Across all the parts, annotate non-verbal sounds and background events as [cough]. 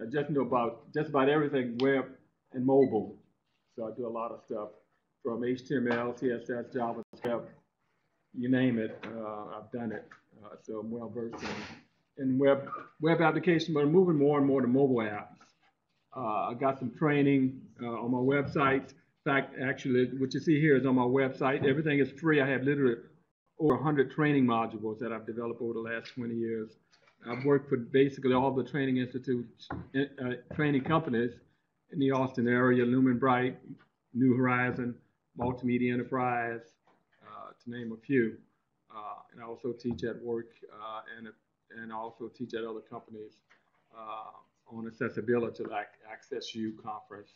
I just know about just about everything web and mobile. So I do a lot of stuff from HTML, CSS, JavaScript, you name it. Uh, I've done it. Uh, so I'm well versed in, in web web application, but I'm moving more and more to mobile apps. Uh, I got some training uh, on my website. In fact, actually, what you see here is on my website. Everything is free. I have literally over 100 training modules that I've developed over the last 20 years. I've worked for basically all the training institutes, uh, training companies in the Austin area, Lumen Bright, New Horizon, Multimedia Enterprise, uh, to name a few. Uh, and I also teach at work uh, and, and also teach at other companies uh, on accessibility, like Access U conference,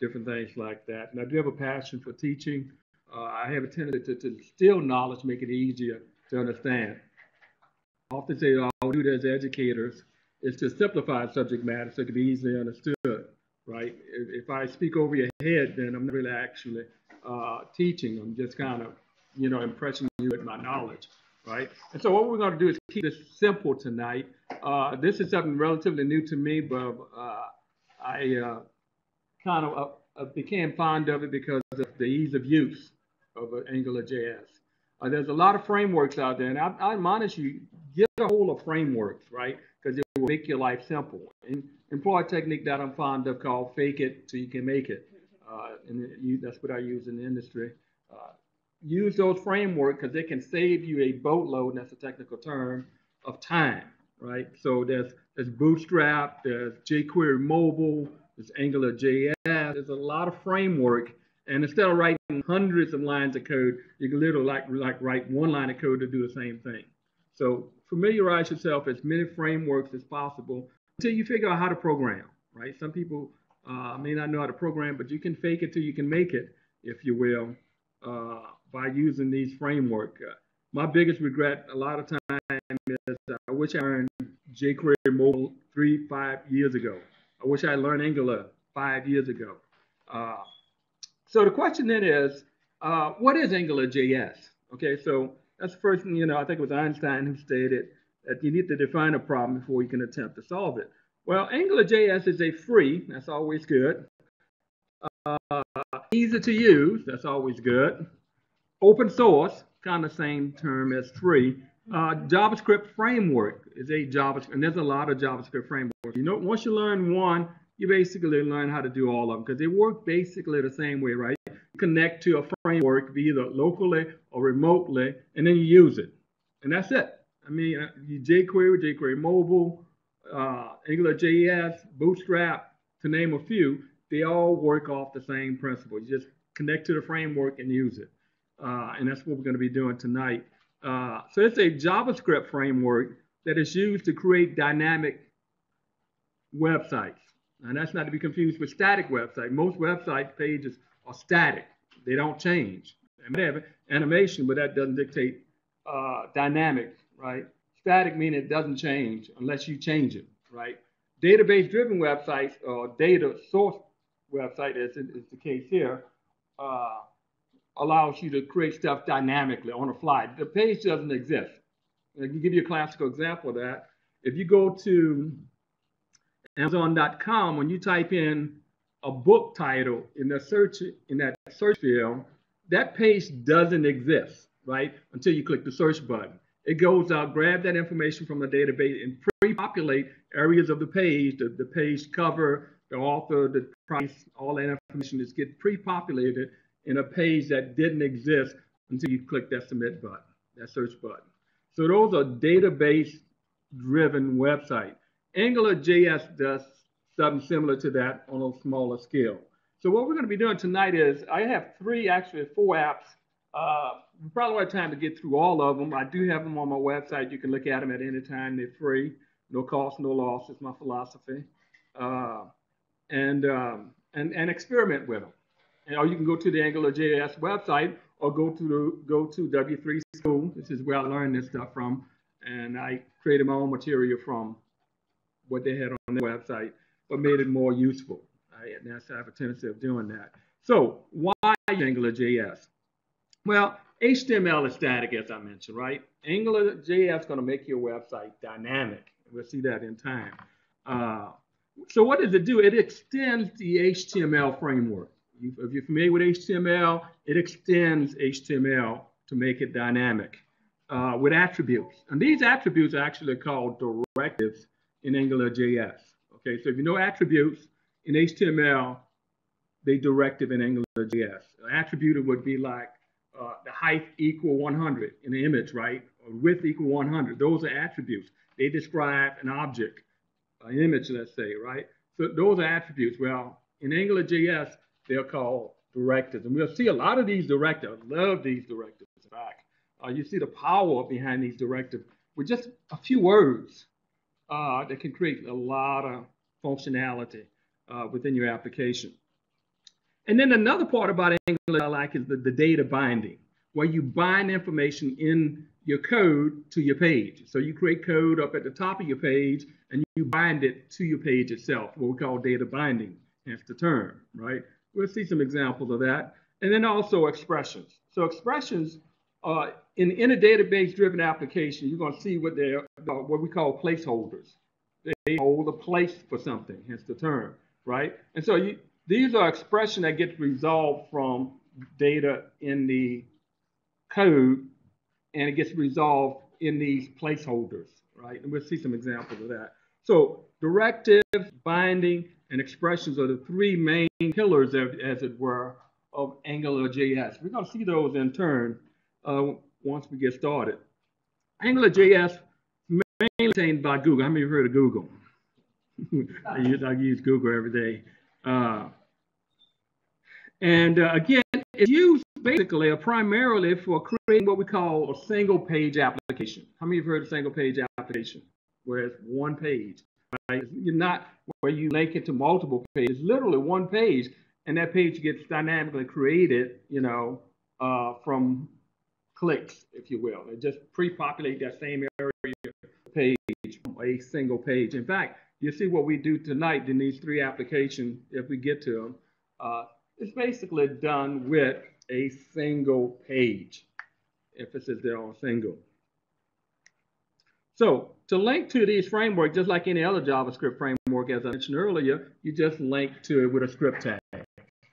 different things like that. And I do have a passion for teaching. Uh, I have a tendency to, to steal knowledge, make it easier to understand. I often say do as educators is to simplify subject matter so it can be easily understood, right? If, if I speak over your head, then I'm not really actually uh, teaching. I'm just kind of, you know, impressing you with my knowledge, right? And so what we're going to do is keep this simple tonight. Uh, this is something relatively new to me, but uh, I uh, kind of uh, became fond of it because of the ease of use of AngularJS. Uh, there's a lot of frameworks out there, and I, I admonish you, get a hold of frameworks, right? Because it will make your life simple. And employ a technique that I'm fond of called fake it till you can make it. Uh, and you, that's what I use in the industry. Uh, use those frameworks because they can save you a boatload, and that's a technical term, of time, right? So there's, there's Bootstrap, there's jQuery Mobile, there's AngularJS. There's a lot of framework and instead of writing hundreds of lines of code, you can literally like, like write one line of code to do the same thing. So familiarize yourself as many frameworks as possible until you figure out how to program, right? Some people uh, may not know how to program, but you can fake it till you can make it, if you will, uh, by using these frameworks. Uh, my biggest regret a lot of time is I wish I learned jQuery mobile three, five years ago. I wish I learned Angular five years ago. Uh, so the question then is, uh, what is AngularJS? Okay, so that's the first thing, you know, I think it was Einstein who stated that you need to define a problem before you can attempt to solve it. Well, AngularJS is a free, that's always good. Uh, easy to use, that's always good. Open source, kind of same term as free. Uh, JavaScript framework is a JavaScript, and there's a lot of JavaScript frameworks. You know, once you learn one, you basically learn how to do all of them because they work basically the same way, right? Connect to a framework either locally or remotely, and then you use it. And that's it. I mean, uh, jQuery, jQuery Mobile, uh, AngularJS, Bootstrap, to name a few, they all work off the same principle. You just connect to the framework and use it. Uh, and that's what we're going to be doing tonight. Uh, so it's a JavaScript framework that is used to create dynamic websites. And that's not to be confused with static website. Most website pages are static. They don't change. They have animation, but that doesn't dictate uh, dynamic, right? Static meaning it doesn't change unless you change it, right? Database-driven websites or data source website, as is the case here, uh, allows you to create stuff dynamically on the fly. The page doesn't exist. I can give you a classical example of that. If you go to Amazon.com, when you type in a book title in the search in that search field, that page doesn't exist, right? Until you click the search button. It goes out, grab that information from the database and pre-populate areas of the page, the, the page cover, the author, the price, all that information is get pre-populated in a page that didn't exist until you click that submit button, that search button. So those are database driven websites. AngularJS does something similar to that on a smaller scale. So what we're going to be doing tonight is I have three, actually four apps. Uh, we probably won't have time to get through all of them. I do have them on my website. You can look at them at any time. They're free, no cost, no loss. It's my philosophy. Uh, and, um, and, and experiment with them. And, or you can go to the AngularJS website or go to go to W3 School. This is where I learned this stuff from. And I created my own material from what they had on their website, but made it more useful. And that's I have a tendency of doing that. So why AngularJS? Well, HTML is static, as I mentioned, right? AngularJS is going to make your website dynamic. We'll see that in time. Uh, so what does it do? It extends the HTML framework. If you're familiar with HTML, it extends HTML to make it dynamic uh, with attributes. And these attributes are actually called directives in AngularJS. Okay, so if you know attributes in HTML, they directive in AngularJS. An attribute would be like uh, the height equal 100 in the image, right? Or width equal 100. Those are attributes. They describe an object, an image, let's say, right? So those are attributes. Well, in AngularJS, they're called directives. And we'll see a lot of these directives. love these directives, in fact. Uh, you see the power behind these directives with just a few words uh, that can create a lot of functionality uh, within your application. And then another part about Angular I like is the, the data binding, where you bind information in your code to your page. So you create code up at the top of your page and you bind it to your page itself, what we call data binding, hence the term, right? We'll see some examples of that. And then also expressions. So expressions, uh, in, in a database-driven application, you're going to see what they're what we call placeholders. Hold a place for something, hence the term, right? And so you, these are expressions that get resolved from data in the code, and it gets resolved in these placeholders, right? And we'll see some examples of that. So directives, binding, and expressions are the three main pillars, as it were, of AngularJS. We're going to see those in turn uh, once we get started. AngularJS mainly maintained by Google. How many of you heard of Google? I, use, I use Google every day. Uh, and uh, again, it's used basically or primarily for creating what we call a single page application. How many of you have heard of single page application? Where it's one page, right? You're not where you link it to multiple pages, literally one page, and that page gets dynamically created, you know, uh, from clicks, if you will. It just pre-populate that same area page, a single page. In fact, you see what we do tonight in these three applications, if we get to them, uh, it's basically done with a single page. Emphasis there on single. So to link to these frameworks, just like any other JavaScript framework, as I mentioned earlier, you just link to it with a script tag.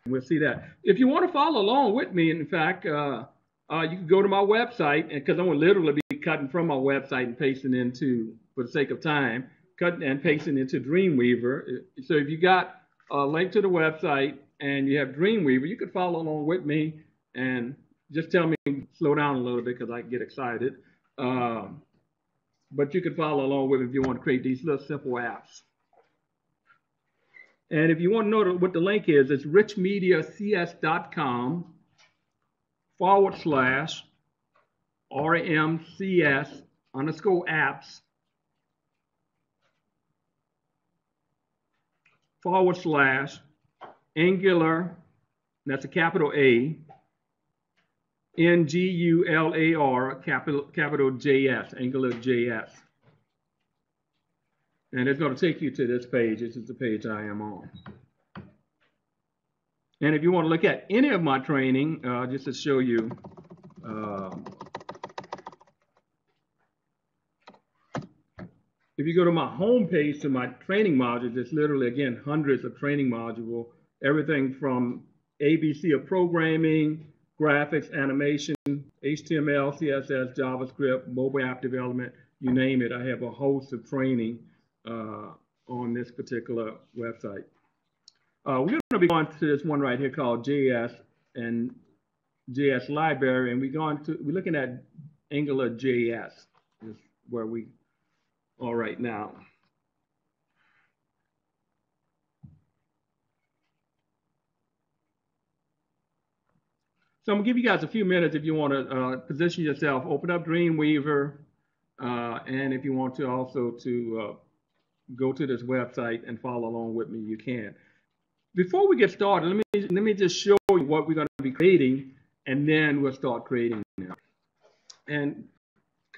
We'll see that. If you want to follow along with me, in fact, uh, uh, you can go to my website, because I'm going to literally be cutting from my website and pasting into, for the sake of time, cutting and pasting into Dreamweaver. So if you got a link to the website and you have Dreamweaver, you could follow along with me and just tell me slow down a little bit because I get excited. Um, but you can follow along with if you want to create these little simple apps. And if you want to know what the link is, it's richmediacs.com forward slash RMCS underscore apps forward slash Angular, that's a capital A, N G U L A R, capital, capital JS, Angular JS. And it's going to take you to this page. This is the page I am on. And if you want to look at any of my training, uh, just to show you, uh, if you go to my home page to my training modules, it's literally, again, hundreds of training modules, everything from ABC of programming, graphics, animation, HTML, CSS, JavaScript, mobile app development, you name it. I have a host of training uh, on this particular website. Uh, we're going to be going to this one right here called JS and JS library, and we're going to we're looking at Angular JS is where we are right now. So I'm gonna give you guys a few minutes if you want to uh, position yourself, open up Dreamweaver, uh, and if you want to also to uh, go to this website and follow along with me, you can. Before we get started, let me let me just show you what we're going to be creating, and then we'll start creating now. And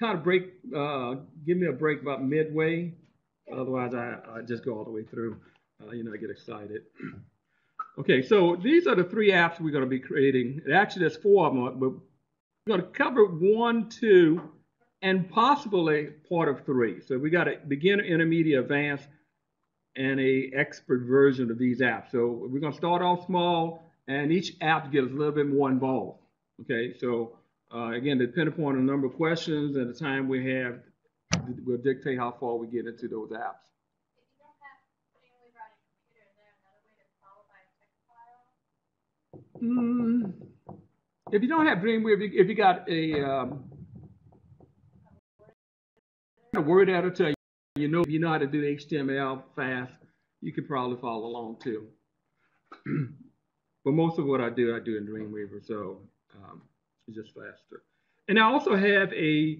kind of break, uh, give me a break about midway. Otherwise, I, I just go all the way through. Uh, you know, I get excited. [clears throat] Okay, so these are the three apps we're going to be creating. Actually, there's four of them, but we're going to cover one, two, and possibly part of three. So we got a beginner, intermediate, advanced. and a expert version of these apps. So we're going to start off small, and each app gets a little bit more involved. Okay, so uh, again, depending upon the number of questions and the time we have, will dictate how far we get into those apps. Mm, if you don't have Dreamweaver, if you got a, um, a word editor, you know, if you know how to do HTML fast, you could probably follow along too. [clears throat] but most of what I do, I do in Dreamweaver, so um, it's just faster. And I also have a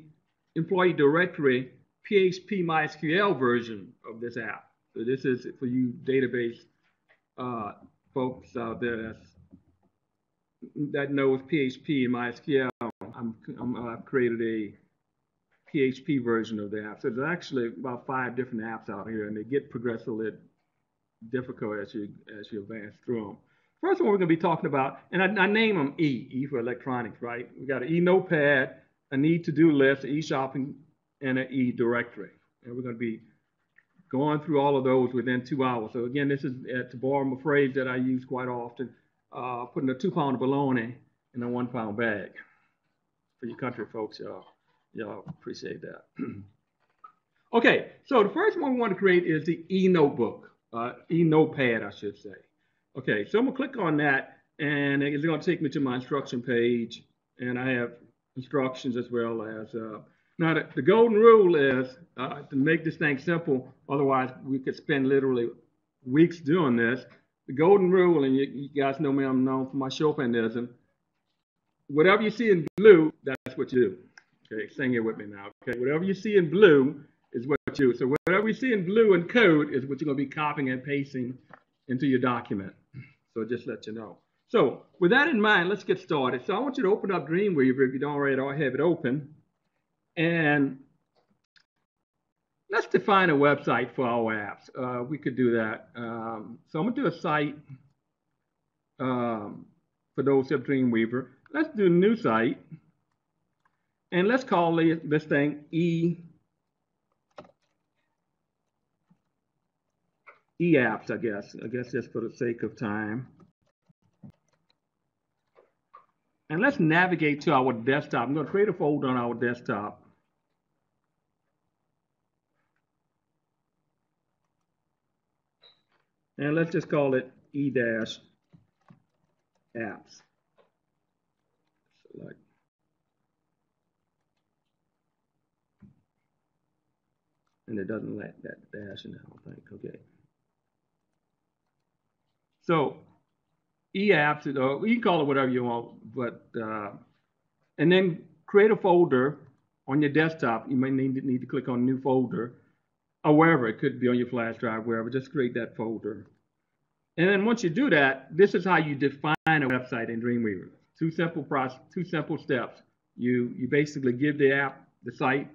employee directory PHP MySQL version of this app. So this is for you database uh, folks out there that knows PHP and MySQL, I'm, I'm, I've created a PHP version of the app. So there's actually about five different apps out here, and they get progressively difficult as you as you advance through them. First one we're going to be talking about, and I, I name them E, E for electronics, right? We got an E notepad, a need to do list, an E shopping, and an E directory. And we're going to be going through all of those within two hours. So again, this is uh, to borrow a phrase that I use quite often uh, putting a two pound bologna in a one pound bag. For you country folks, y'all, y'all appreciate that. [clears throat] okay, so the first one we want to create is the e-notebook, uh, e-notepad, I should say. Okay, so I'm gonna click on that, and it's gonna take me to my instruction page, and I have instructions as well as. Uh, now, the, the, golden rule is uh, to make this thing simple. Otherwise, we could spend literally weeks doing this the golden rule, and you, you guys know me, I'm known for my Chopinism. Whatever you see in blue, that's what you do. Okay, sing it with me now. Okay, whatever you see in blue is what you do. So whatever you see in blue in code is what you're going to be copying and pasting into your document. So just let you know. So with that in mind, let's get started. So I want you to open up Dreamweaver if you don't already have it open. And let's define a website for our apps. Uh, we could do that. Um, so I'm going to do a site um, for those who have Dreamweaver. Let's do a new site. And let's call this thing E e-apps, I guess. I guess just for the sake of time. And let's navigate to our desktop. I'm going to create a folder on our desktop. And let's just call it E dash apps. Select. And it doesn't let that dash in, I don't think. Okay. So e-apps, or you can call it whatever you want, but uh, and then create a folder on your desktop. You might need to, need to click on new folder or wherever. It could be on your flash drive, wherever. Just create that folder. And then once you do that, this is how you define a website in Dreamweaver. Two simple process, two simple steps. You you basically give the app, the site,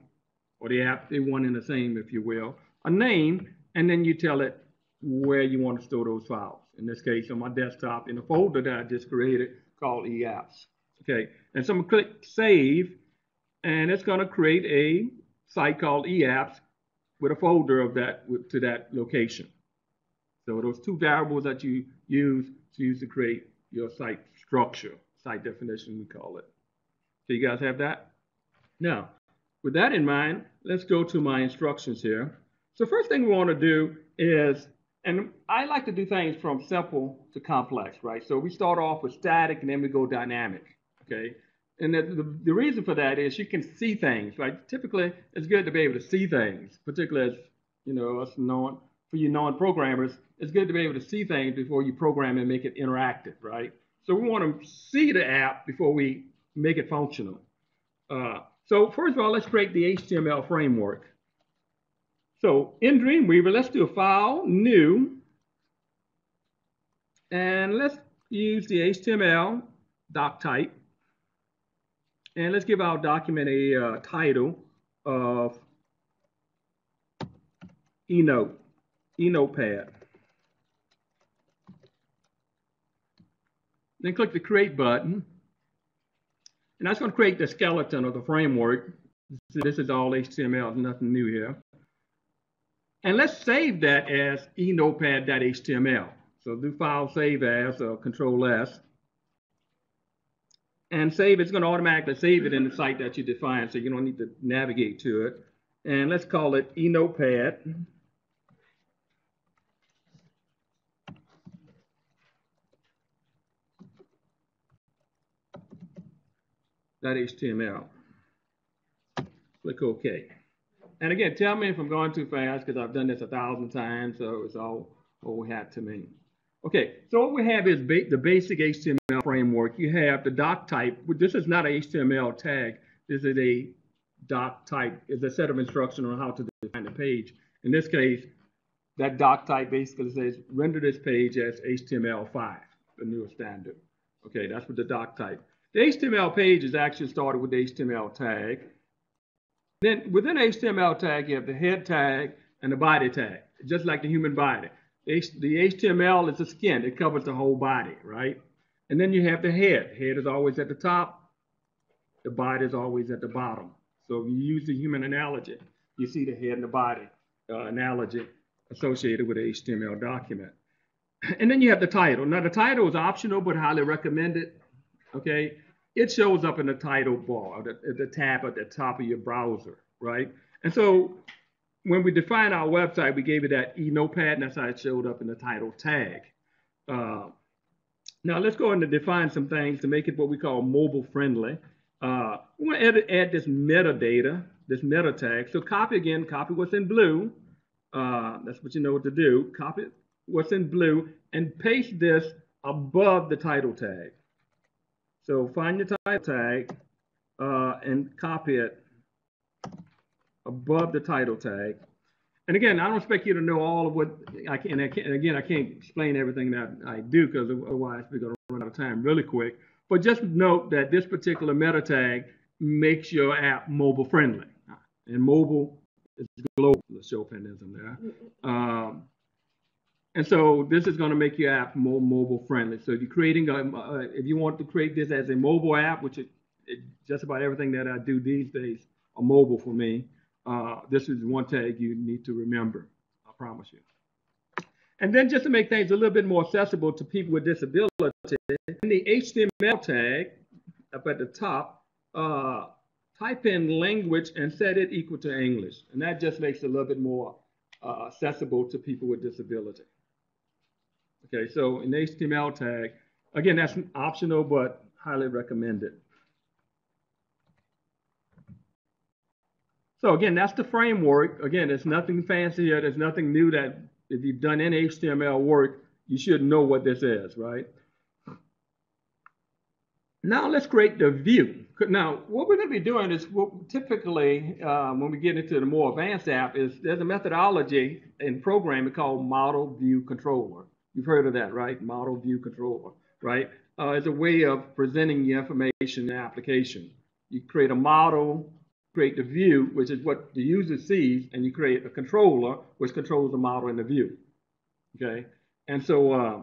or the app, they one and the same, if you will, a name, and then you tell it where you want to store those files. In this case, on my desktop, in a folder that I just created called eApps. Okay, and so I'm gonna click Save, and it's gonna create a site called eApps with a folder of that to that location. So those two variables that you use to use to create your site structure, site definition, we call it. So you guys have that? Now, with that in mind, let's go to my instructions here. So first thing we want to do is, and I like to do things from simple to complex, right? So we start off with static and then we go dynamic, okay? And the, the, the, reason for that is you can see things, right? Typically, it's good to be able to see things, particularly as, you know, us non, for you non-programmers, it's good to be able to see things before you program and make it interactive, right? So we want to see the app before we make it functional. Uh, so first of all, let's create the HTML framework. So in Dreamweaver, let's do a file, new, and let's use the HTML doc type. And let's give our document a uh, title of eNote, eNotepad. Then click the Create button. And that's going to create the skeleton of the framework. This is all HTML, nothing new here. And let's save that as enotepad.html. So do file save as or control S. And save, it's going to automatically save it in the site that you define, so you don't need to navigate to it. And let's call it enotepad. HTML. Click OK. And again, tell me if I'm going too fast because I've done this a thousand times, so it's all old hat to me. Okay, so what we have is ba the basic HTML framework. You have the doc type. This is not an HTML tag. This is a doc type. It's a set of instructions on how to define the page. In this case, that doc type basically says render this page as HTML5, the newer standard. Okay, that's what the doc type. The HTML page is actually started with the HTML tag. Then within HTML tag, you have the head tag and the body tag, just like the human body. The HTML is the skin. It covers the whole body, right? And then you have the head. Head is always at the top. The body is always at the bottom. So if you use the human analogy, you see the head and the body uh, analogy associated with the HTML document. And then you have the title. Now the title is optional but highly recommended. Okay, it shows up in the title bar, the, the tab at the top of your browser, right? And so when we defined our website, we gave it that e-notepad, and that's how it showed up in the title tag. Uh, now let's go and define some things to make it what we call mobile friendly. Uh, we want to add, add, this metadata, this meta tag. So copy again, copy what's in blue. Uh, that's what you know what to do. Copy what's in blue and paste this above the title tag. So find your title tag uh, and copy it above the title tag. And again, I don't expect you to know all of what I can. And again, I can't explain everything that I do because otherwise we're going to run out of time really quick. But just note that this particular meta tag makes your app mobile friendly. And mobile is global, the Chopinism there. Um, and so this is going to make your app more mobile friendly. So if you're creating a, uh, if you want to create this as a mobile app, which it, it, just about everything that I do these days are mobile for me, uh, this is one tag you need to remember. I promise you. And then just to make things a little bit more accessible to people with disability, in the HTML tag up at the top, uh, type in language and set it equal to English. And that just makes it a little bit more uh, accessible to people with disability. Okay, so an HTML tag, again, that's optional, but highly recommended. So again, that's the framework. Again, there's nothing fancy here. There's nothing new that if you've done any HTML work, you should know what this is, right? Now let's create the view. Now, what we're going to be doing is typically, uh, when we get into the more advanced app, is there's a methodology in programming called model view controller. You've heard of that, right? Model view controller, right? Uh, it's a way of presenting the information in the application. You create a model, create the view, which is what the user sees, and you create a controller, which controls the model and the view. Okay, and so uh,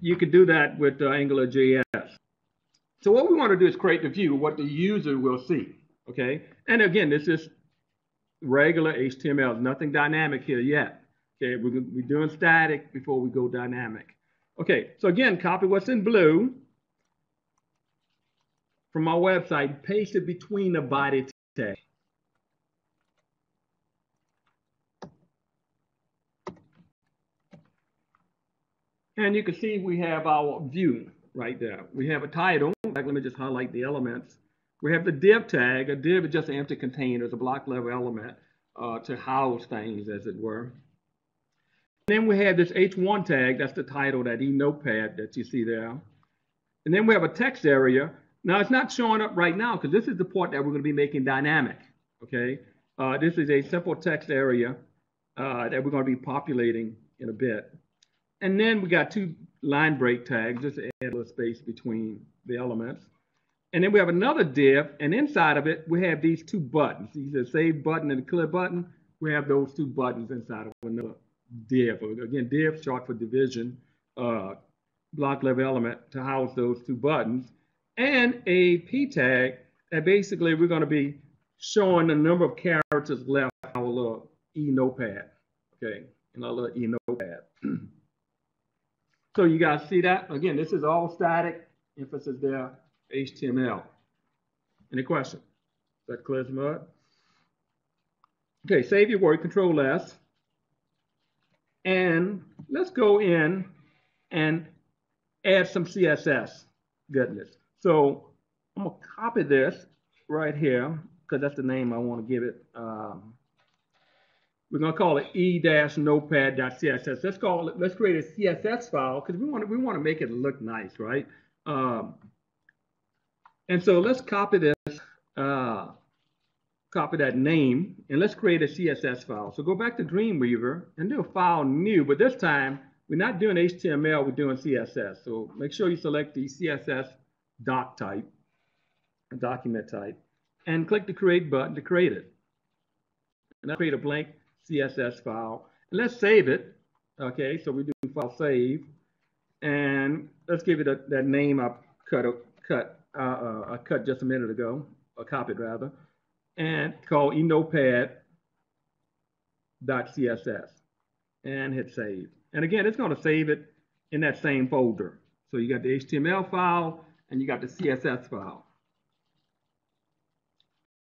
you can do that with uh, Angular JS. So what we want to do is create the view, what the user will see. Okay, and again, this is regular HTML, nothing dynamic here yet. Okay, we're, we're doing static before we go dynamic. Okay, so again, copy what's in blue from my website, paste it between the body tag. And you can see we have our view right there. We have a title. Let me just highlight the elements. We have the div tag. A div is just an empty container. It's a block level element uh, to house things, as it were. Then we have this H1 tag, that's the title, that e-notepad that you see there. And then we have a text area. Now it's not showing up right now because this is the part that we're going to be making dynamic, okay? Uh, this is a simple text area uh, that we're going to be populating in a bit. And then we got two line break tags, just to add a little space between the elements. And then we have another div, and inside of it, we have these two buttons. These are save button and clear button. We have those two buttons inside of another div. Again, div short for division, uh, block level element to house those two buttons, and a p tag that basically we're going to be showing the number of characters left in our little eNotepad. Okay, another eNotepad. so you guys see that? Again, this is all static, emphasis there, HTML. Any questions? That clears mud? Okay, save your word, Control S. And let's go in and add some CSS goodness. So I'm gonna copy this right here because that's the name I want to give it. Um, we're gonna call it e-notepad.css. Let's call it. Let's create a CSS file because we want to we want to make it look nice, right? Um, and so let's copy this, uh, copy that name, and let's create a CSS file. So go back to Dreamweaver and do a file new, but this time we're not doing HTML, we're doing CSS. So make sure you select the CSS doc type, document type, and click the create button to create it. And I'll create a blank CSS file. And let's save it. Okay, so we do file save. And let's give it a, that name I cut, a, cut, uh, uh, I cut just a minute ago, or copied rather, and call enotepad.css and hit save. And again, it's going to save it in that same folder. So you got the HTML file and you got the CSS file.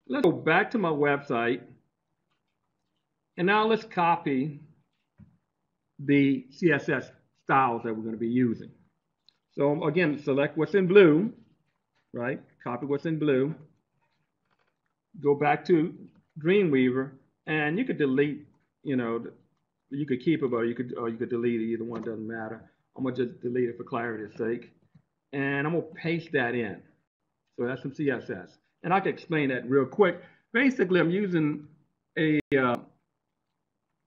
Let's go back to my website. And now let's copy the CSS styles that we're going to be using. So again, select what's in blue, right? Copy what's in blue. Go back to Dreamweaver, and you could delete, you know, you could keep it, or you could or you could delete it. Either one doesn't matter. I'm gonna just delete it for clarity's sake, and I'm gonna paste that in. So that's some CSS, and I can explain that real quick. Basically, I'm using a uh,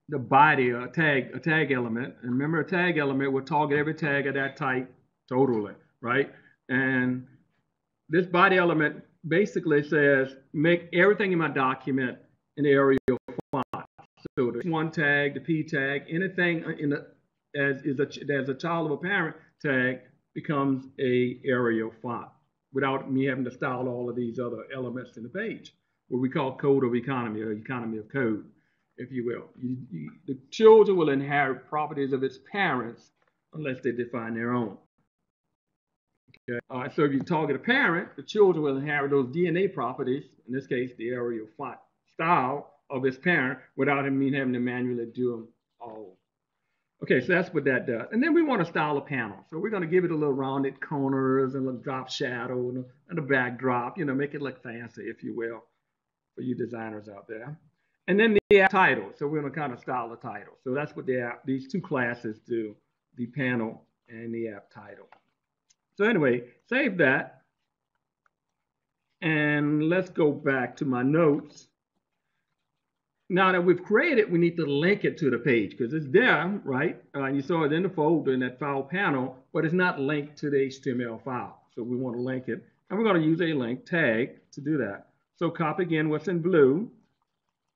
the body, a tag, a tag element. And remember, a tag element will target every tag of that type totally, right? And this body element basically says make everything in my document an Arial font. So the one tag, the P tag, anything in the as is a as a child of a parent tag becomes a Arial font without me having to style all of these other elements in the page, what we call code of economy or economy of code, if you will. You, you, the children will inherit properties of its parents unless they define their own. Okay. All right, so if you target a parent, the children will inherit those DNA properties, in this case, the Arial font style of its parent, without him having to manually do them all. Okay, so that's what that does. And then we want to style a panel. So we're going to give it a little rounded corners and a drop shadow and a, and a backdrop, you know, make it look fancy, if you will, for you designers out there. And then the app title. So we're going to kind of style the title. So that's what the app, these two classes do, the panel and the app title. So anyway, save that. And let's go back to my notes. Now that we've created, we need to link it to the page because it's there, right? Uh, you saw it in the folder in that file panel, but it's not linked to the HTML file. So we want to link it. And we're going to use a link tag to do that. So copy again what's in blue,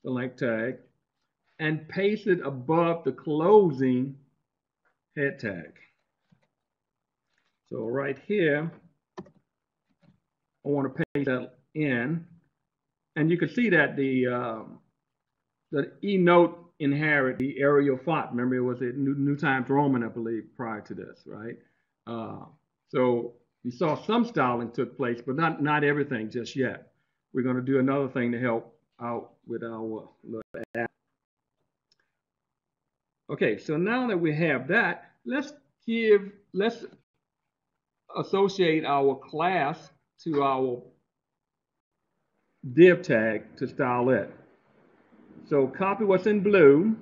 the link tag, and paste it above the closing head tag. So right here, I want to paste that in. And you can see that the um, the eNote inherit the Arial font. Remember, it was a New, New Times Roman, I believe, prior to this, right? Uh, so you saw some styling took place, but not not everything just yet. We're going to do another thing to help out with our app. Okay, so now that we have that, let's give let's associate our class to our div tag to style it. So copy what's in blue,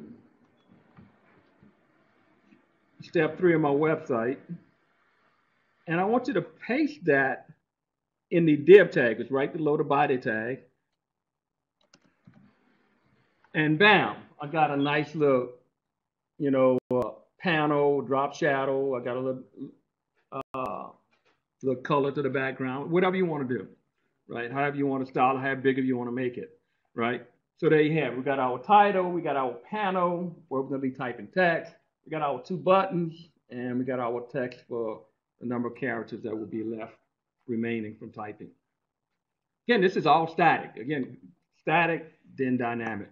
step three of my website, and I want you to paste that in the div tag. It's right below the body tag. And bam, I got a nice little, you know, uh, panel, drop shadow. I got a little uh, the color to the background, whatever you want to do, right? However you want to style, how bigger you want to make it, right? So there you have. We got our title, we got our panel where we're going to be typing text, we got our two buttons, and we got our text for the number of characters that will be left remaining from typing. Again, this is all static. Again, static, then dynamic.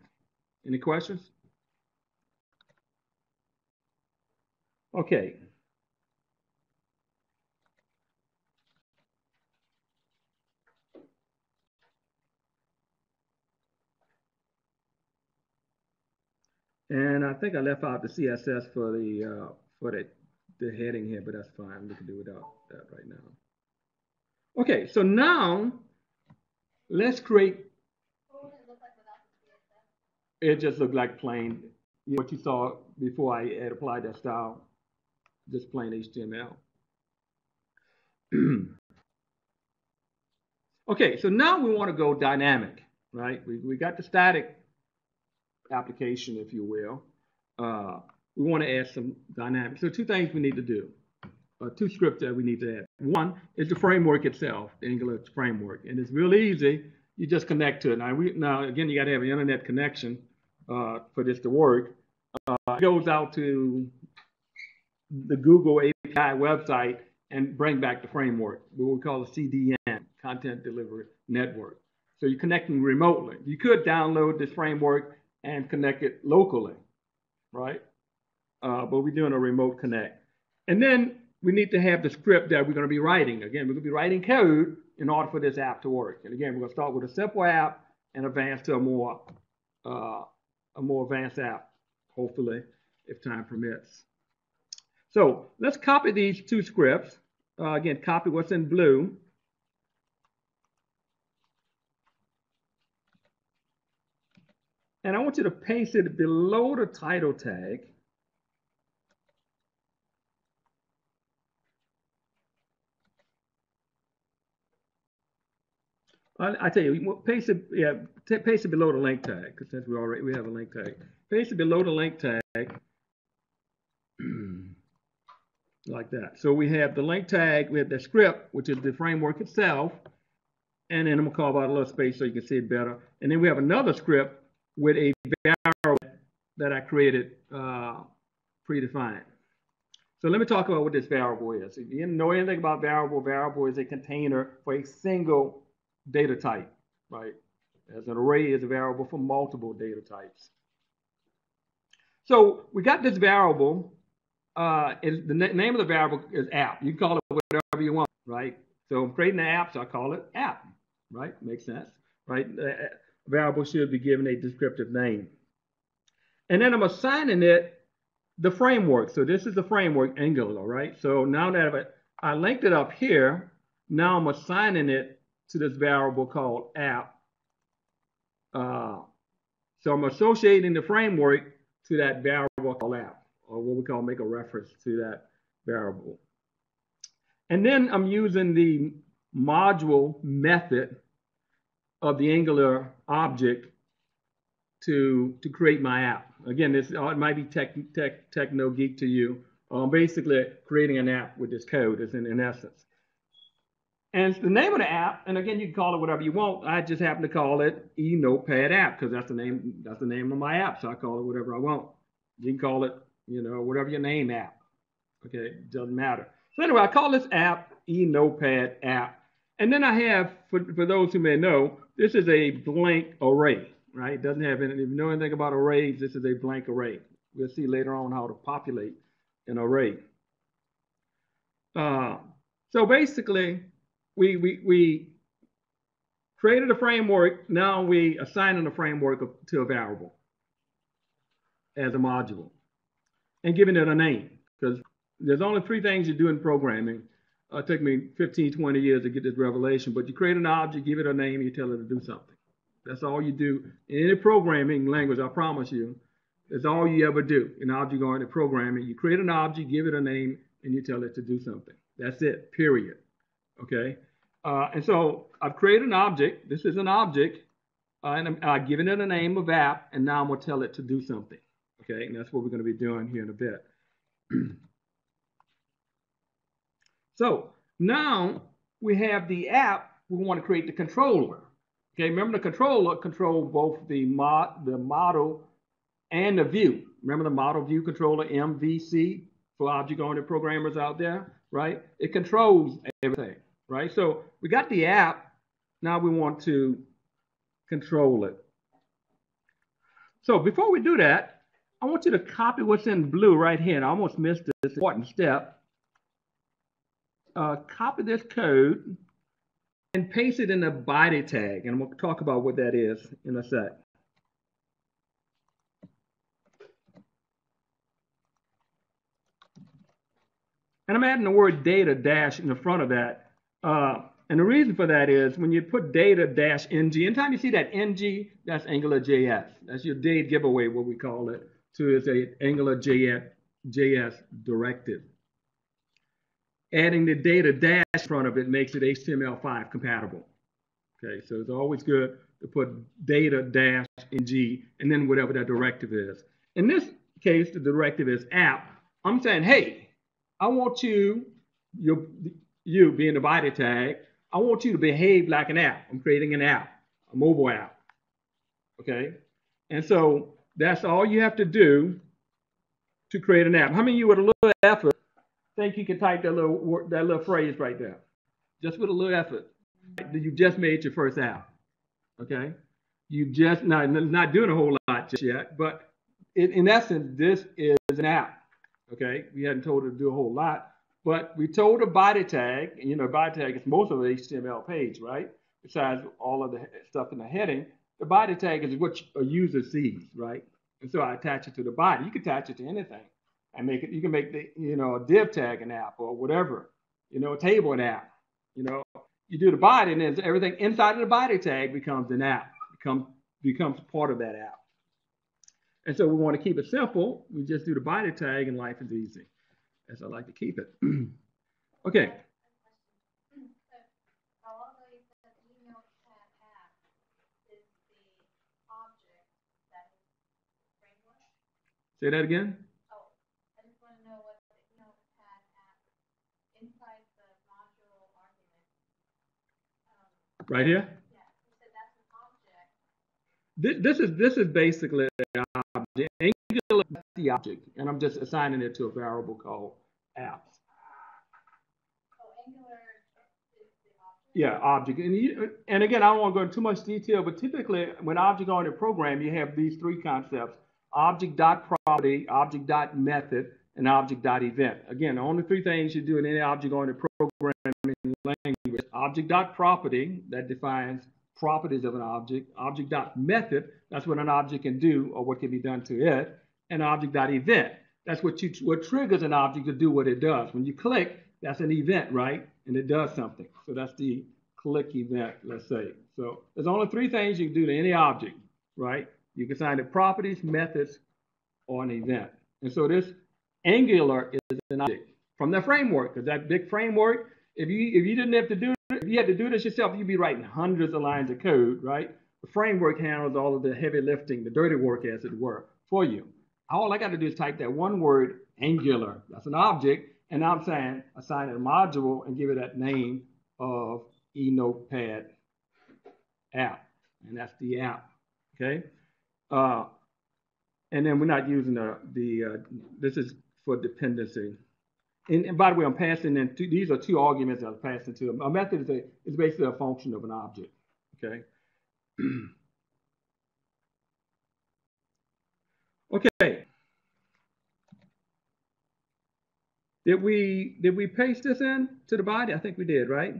Any questions? Okay, And I think I left out the CSS for the uh, for the, the heading here, but that's fine. We can do without that right now. Okay, so now let's create. It just looked like plain, what you saw before I had applied that style, just plain HTML. [clears throat] okay, so now we want to go dynamic, right? We, we got the static application, if you will, uh, we want to add some dynamics. So two things we need to do, uh, two scripts that we need to add. One is the framework itself, the Angular framework, and it's real easy. You just connect to it. Now, we, now again, you got to have an internet connection uh, for this to work. Uh, it goes out to the Google API website and bring back the framework, what we call a CDN, Content Delivery Network. So you're connecting remotely. You could download this framework and connect it locally, right? Uh, but we're doing a remote connect. And then we need to have the script that we're going to be writing. Again, we're going to be writing code in order for this app to work. And again, we're going to start with a simple app and advance to a more uh, a more advanced app, hopefully, if time permits. So let's copy these two scripts. Uh, again, copy what's in blue And I want you to paste it below the title tag. I, tell you, paste it, yeah, paste it below the link tag because since we already we have a link tag. Paste it below the link tag, [clears throat] like that. So we have the link tag, we have the script, which is the framework itself, and then I'm gonna call out a little space so you can see it better. And then we have another script with a variable that I created uh, predefined. So let me talk about what this variable is. If you didn't know anything about variable, variable is a container for a single data type, right? As an array is a variable for multiple data types. So we got this variable. Uh, the name of the variable is app. You can call it whatever you want, right? So I'm creating an app, so I call it app, right? Makes sense, right? Variable should be given a descriptive name. And then I'm assigning it the framework. So this is the framework Angular, right? So now that I linked it up here, now I'm assigning it to this variable called app. Uh, so I'm associating the framework to that variable called app, or what we call make a reference to that variable. And then I'm using the module method of the Angular object to to create my app. Again, this uh, it might be tech, tech techno geek to you. Um, basically, creating an app with this code is in, in essence. And the name of the app, and again, you can call it whatever you want. I just happen to call it eNotepad app because that's the name that's the name of my app. So I call it whatever I want. You can call it, you know, whatever your name app. Okay, doesn't matter. So anyway, I call this app eNotepad app. And then I have, for, for those who may know, this is a blank array, right? It doesn't have any, if you know anything about arrays, this is a blank array. We'll see later on how to populate an array. Uh, so basically, we, we, we created a framework. Now we assigning a framework to a variable as a module and giving it a name because there's only three things you do in programming uh, it took me 15, 20 years to get this revelation, but you create an object, give it a name, you tell it to do something. That's all you do. In any programming language, I promise you, that's all you ever do in object-oriented programming. You create an object, give it a name, and you tell it to do something. That's it, period. Okay? Uh, and so I've created an object. This is an object, uh, and I'm, I've given it a name of app, and now I'm going to tell it to do something. Okay? And that's what we're going to be doing here in a bit. [clears throat] So now we have the app, we want to create the controller. Okay, remember the controller control both the mod, the model and the view. Remember the model view controller, MVC, for object-oriented programmers out there, right? It controls everything, right? So we got the app, now we want to control it. So before we do that, I want you to copy what's in blue right here, and I almost missed this important step. Uh, copy this code and paste it in the body tag, and we'll talk about what that is in a sec. And I'm adding the word data dash in the front of that. Uh, and the reason for that is when you put data dash ng, anytime you see that ng, that's Angular JS. That's your date giveaway, what we call it, to is a Angular JS, JS directive. Adding the data dash in front of it makes it HTML5 compatible. Okay, so it's always good to put data dash in G and then whatever that directive is. In this case, the directive is app. I'm saying, hey, I want you, you, you being the body tag, I want you to behave like an app. I'm creating an app, a mobile app. Okay? And so that's all you have to do to create an app. How many of you with a little effort think you can type that little that little phrase right there? Just with a little effort. You just made your first app. Okay? You just not not doing a whole lot just yet, but in, in essence, this is an app. Okay? We hadn't told it to do a whole lot, but we told a body tag, and you know, body tag is most of the HTML page, right? Besides all of the stuff in the heading, the body tag is what a user sees, right? And so I attach it to the body. You can attach it to anything and make it. You can make the, you know, a div tag an app or whatever, you know, a table an app. You know, you do the body, and then everything inside of the body tag becomes an app, becomes becomes part of that app. And so we want to keep it simple. We just do the body tag, and life is easy as I like to keep it. [clears throat] okay. Say that again. Oh, I just want to know what the Notepad app inside the module argument. Um, right here. Yeah, you said that's an This, this is this is basically the object. Angular is the object, and I'm just assigning it to a variable called apps. Oh, Angular is the object. Yeah, object. And, you, and again, I don't want to go into too much detail, but typically when object-oriented program, you have these three concepts, object.property, object.method, and object.event. Again, the only three things you do in any object-oriented programming language, object.property, that defines properties of an object, object.method, that's what an object can do or what can be done to it, and object.event. That's what you what triggers an object to do what it does. When you click, that's an event, right? And it does something. So that's the click event, let's say. So there's only three things you can do to any object, right? You can assign it properties, methods, or an event. And so this Angular is an object from the framework, because that big framework, if you if you didn't have to do you had to do this yourself, you'd be writing hundreds of lines of code, right? The framework handles all of the heavy lifting, the dirty work, as it were, for you. All I got to do is type that one word, Angular. That's an object, and I'm saying assign it a module and give it that name of eNotepad app, and that's the app. Okay. Uh, and then we're not using the the uh, this is for dependency. And, and by the way, I'm passing in two, these are two arguments that I'm passing to. A method is a is basically a function of an object. Okay. [clears throat] okay. Did we did we paste this in to the body? I think we did, right?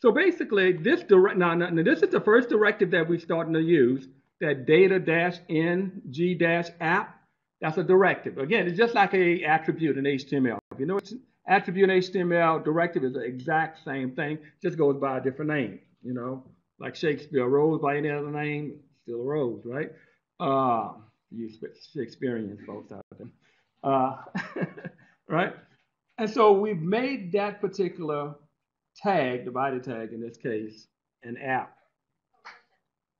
So basically, this direct now, now, now this is the first directive that we're starting to use. That data dash n g dash app. That's a directive. Again, it's just like a attribute in HTML. If you know attribute HTML, directive is the exact same thing, just goes by a different name. You know, like Shakespeare, rose by any other name, still a rose, right? Uh, you Shakespearean folks out there, uh, [laughs] right? And so we've made that particular tag, the body tag in this case, an app.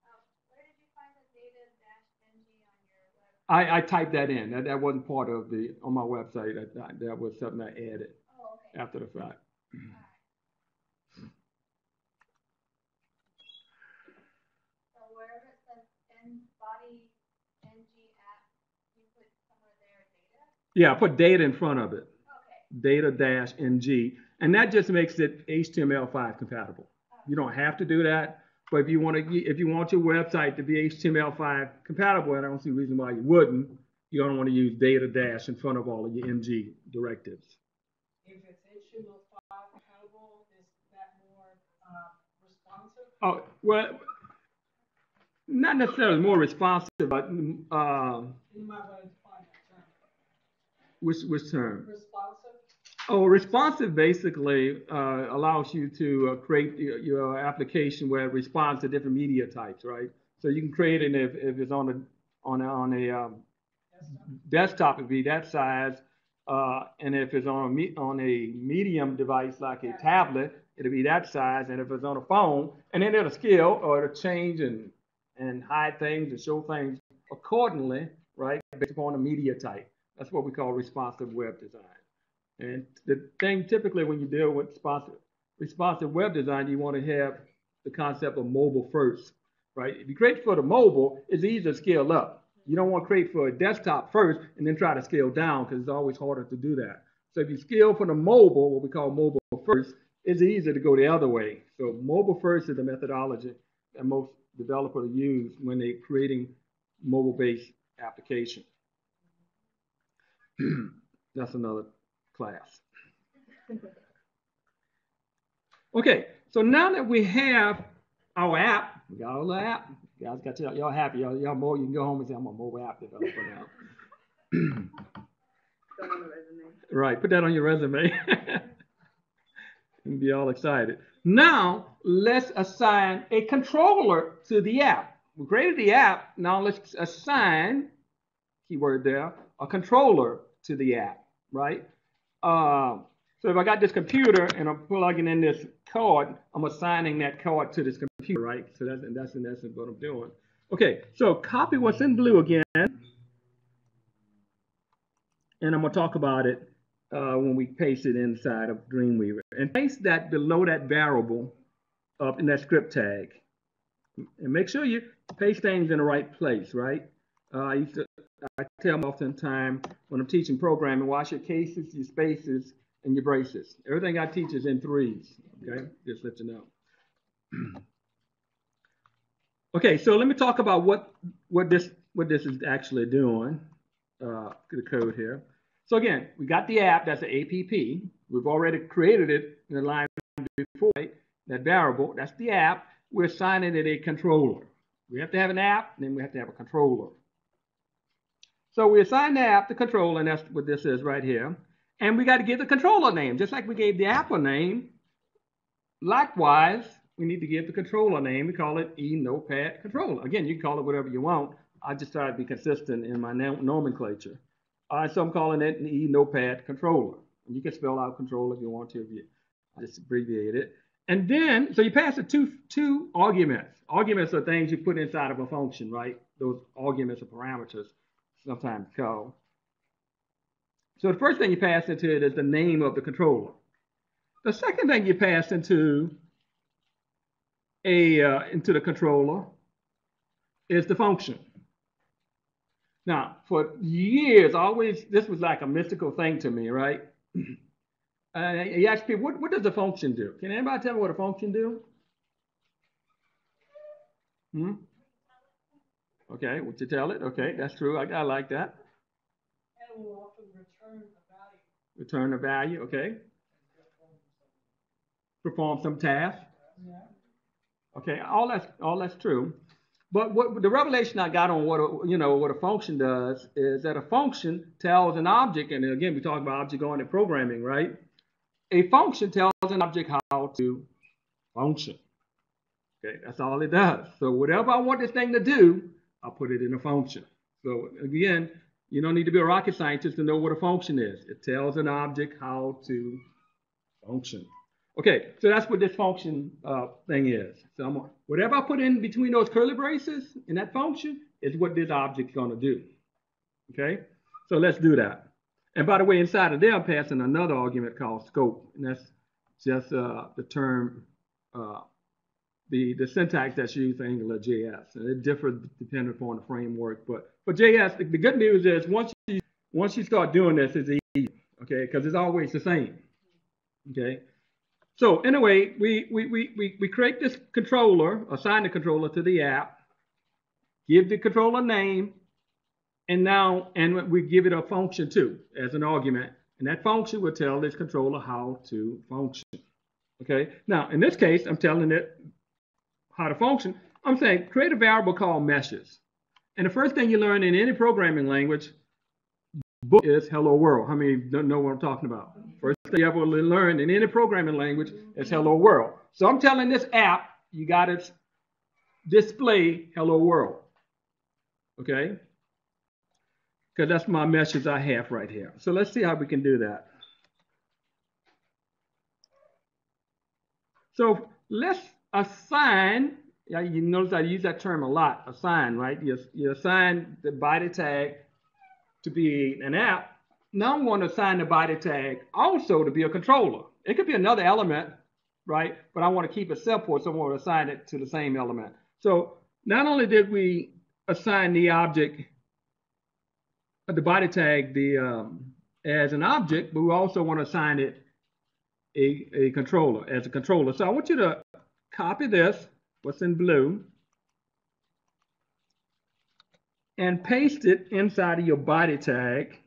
Um, where did you find the data dash ng on your web? I, I typed that in. That, that wasn't part of the on my website. That, that, was something I added Oh, okay. after the fact. So wherever it says n body ng app, you put somewhere there? Yeah, I put data in front of it. Okay. Data dash ng, and that just makes it HTML5 compatible. Oh. You don't have to do that, but if you want to, if you want your website to be HTML5 compatible, and I don't see a reason why you wouldn't, you're gonna want to use data dash in front of all of your ng directives. If it's HTML5 compatible, is that more, uh, responsive? Oh, well, not necessarily more responsive, but, You might want to define that term. which, which term? Responsive, Oh, responsive basically uh, allows you to uh, create your, your application where it responds to different media types, right? So you can create it if, if it's on a on a, on a um, desktop, it'd be that size, uh, and if it's on a me- on a medium device like a tablet, it'll be that size, and if it's on a phone, and then it'll scale or it'll change and and hide things and show things accordingly, right, based upon the media type. That's what we call responsive web design. And the thing typically when you deal with responsive, responsive web design, you want to have the concept of mobile first, right? If you create for the mobile, it's easy to scale up. You don't want to create for a desktop first and then try to scale down because it's always harder to do that. So if you scale for the mobile, what we call mobile first, it's easier to go the other way. So mobile first is the methodology that most developers use when they're creating mobile-based applications. [clears throat] That's another class. Okay, so now that we have our app, we got our little app. You guys got y'all, y'all happy. Y'all, y'all more, you can go home and say, I'm a mobile app developer now. [clears throat] Right, put that on your resume. [laughs] and be all excited. Now, let's assign a controller to the app. We created the app. Now let's assign, keyword there, a controller to the app, right? Uh, so if I got this computer and I'm plugging in this card, I'm assigning that card to this computer, right? So that's, that's in essence what I'm doing. Okay, so copy what's in blue again. And I'm gonna talk about it uh, when we paste it inside of Dreamweaver. And paste that below that variable up in that script tag. And make sure you paste things in the right place, right? Uh, I tell them oftentimes when I'm teaching programming, watch your cases, your spaces, and your braces. Everything I teach is in threes, okay? Just let you know. [clears throat] okay, so let me talk about what, what, this, what this is actually doing. Uh, the code here. So again, we got the app, that's the APP. We've already created it in the line before, right? that variable, that's the app. We're assigning it a controller. We have to have an app, and then we have to have a controller. So we assign the app the controller, and that's what this is right here. And we got to give the controller name, just like we gave the app a name. Likewise, we need to give the controller name. We call it eNotepad controller. Again, you can call it whatever you want. I just try to be consistent in my nomenclature. All right, so I'm calling it an eNotepad controller. And you can spell out controller if you want to. If you, just abbreviate it. And then, so you pass it two, two arguments. Arguments are things you put inside of a function, right? Those arguments are parameters, sometimes called. So the first thing you pass into it is the name of the controller. The second thing you pass into a uh, into the controller is the function. Now, for years, always this was like a mystical thing to me, right? [clears throat] Uh, you ask people, what, what does the function do? Can anybody tell me what a function do? Hmm? Okay, what you tell it? Okay, that's true. I, I like that. and will often return a value. Return a value. Okay. Perform some task. Yeah. Okay, all that's all that's true. But what the revelation I got on what a, you know what a function does is that a function tells an object, and again we talk about object-oriented programming, right? A function tells an object how to function. Okay, that's all it does. So whatever I want this thing to do, I'll put it in a function. So again, you don't need to be a rocket scientist to know what a function is. It tells an object how to function. Okay, so that's what this function uh, thing is. So I'm, whatever I put in between those curly braces in that function is what this object's going to do. Okay, so let's do that. And by the way, inside of there, I'm passing another argument called scope, and that's just uh, the term, uh, the the syntax that's used for Angular JS, and it differs depending upon the framework. But for JS, the, the good news is once you once you start doing this, it's easy. Okay, because it's always the same. Okay. So anyway, we, we, we, we, we create this controller, assign the controller to the app, give the controller name, And now, and we give it a function too, as an argument. And that function will tell this controller how to function. Okay, now in this case, I'm telling it how to function. I'm saying create a variable called meshes. And the first thing you learn in any programming language book is hello world. How many don't know what I'm talking about? First thing you ever learn in any programming language is hello world. So I'm telling this app, you got to display hello world. Okay? Because that's my message I have right here. So let's see how we can do that. So let's assign, yeah, you notice I use that term a lot, assign, right? You, you assign the body tag to be an app. Now I'm going to assign the body tag also to be a controller. It could be another element, right? But I want to keep it simple, so I'm going to assign it to the same element. So not only did we assign the object, the body tag, the um, as an object, but we also want to assign it a, a controller as a controller. So I want you to copy this, what's in blue, and paste it inside of your body tag.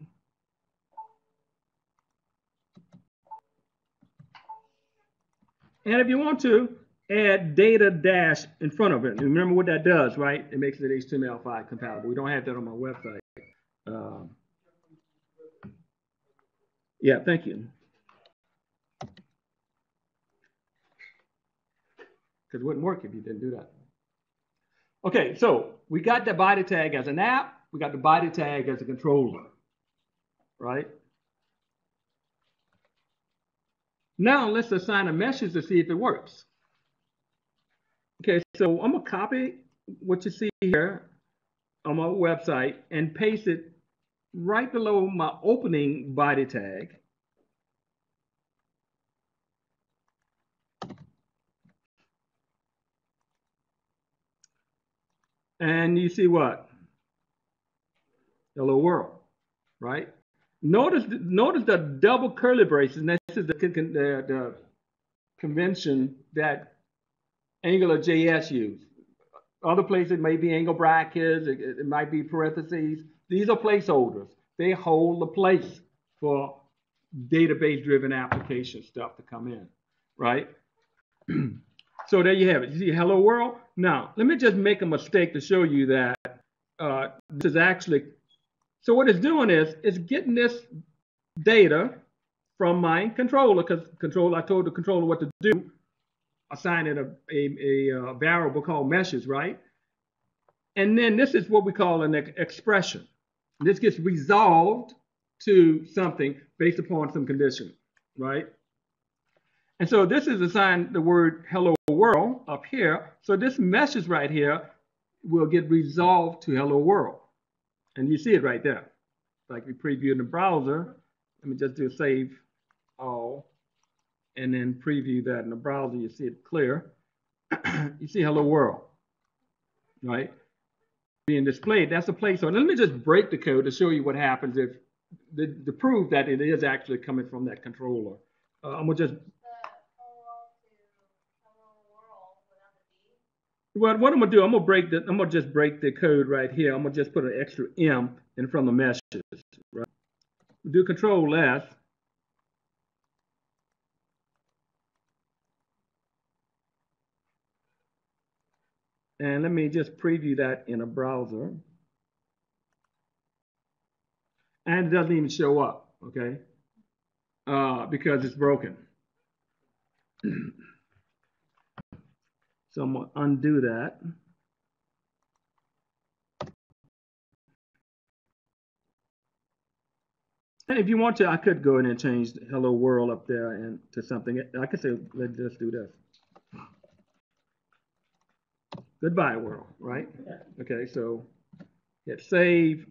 And if you want to, add data dash in front of it. Remember what that does, right? It makes it HTML5 compatible. We don't have that on my website. Um, yeah, thank you. Because it wouldn't work if you didn't do that. Okay, so we got the body tag as an app. We got the body tag as a controller, right? Now let's assign a message to see if it works. Okay, so I'm gonna copy what you see here on my website and paste it right below my opening body tag. And you see what? Hello world, right? Notice, notice the double curly braces. And this is the, the, the convention that Angular JS use. Other places it may be angle brackets, it, it might be parentheses. These are placeholders. They hold the place for database driven application stuff to come in, right? [clears throat] so there you have it. You see hello world? Now, let me just make a mistake to show you that uh, this is actually, so what it's doing is it's getting this data from my controller, because controller, I told the controller what to do, assign it a, a, a, a variable called meshes, right? And then this is what we call an expression. This gets resolved to something based upon some condition, right? And so this is assigned the word hello world up here. So this message right here will get resolved to hello world. And you see it right there. Like we preview in the browser. Let me just do save all and then preview that in the browser. You see it clear. [clears throat] you see hello world, right? Being displayed. That's a place. So let me just break the code to show you what happens if the, prove that it is actually coming from that controller. Uh, I'm gonna just Well, what I'm gonna do, I'm gonna break the, I'm gonna just break the code right here. I'm gonna just put an extra M in front of the meshes, right? Do Control S. And let me just preview that in a browser. And it doesn't even show up, okay? Uh, because it's broken. [clears throat] So I'm going to undo that. And if you want to, I could go in and change hello world up there and to something. I could say, let's just do this. Goodbye world, right? Okay, so hit save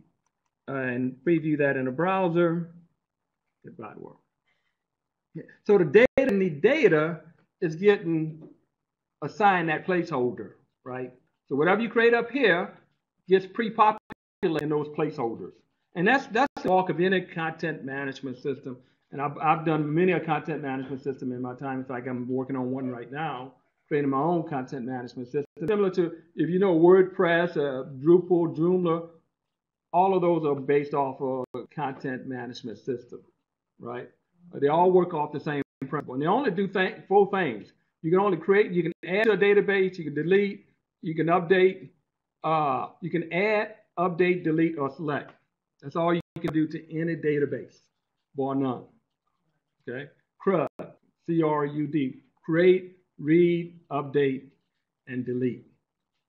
and preview that in a browser. Goodbye world. So the data in the data is getting assign that placeholder, right? So whatever you create up here gets pre-populated in those placeholders. And that's that's the bulk of any content management system. And I've, I've done many a content management system in my time. In fact, I'm working on one right now, creating my own content management system. Similar to, if you know WordPress, uh, Drupal, Joomla, all of those are based off of content management system, right? They all work off the same principle. And they only do th- four things. You can only create, you can add to a database, you can delete, you can update, uh, you can add, update, delete, or select. That's all you can do to any database, bar none. Okay? CRUD, C-R-U-D, create, read, update, and delete.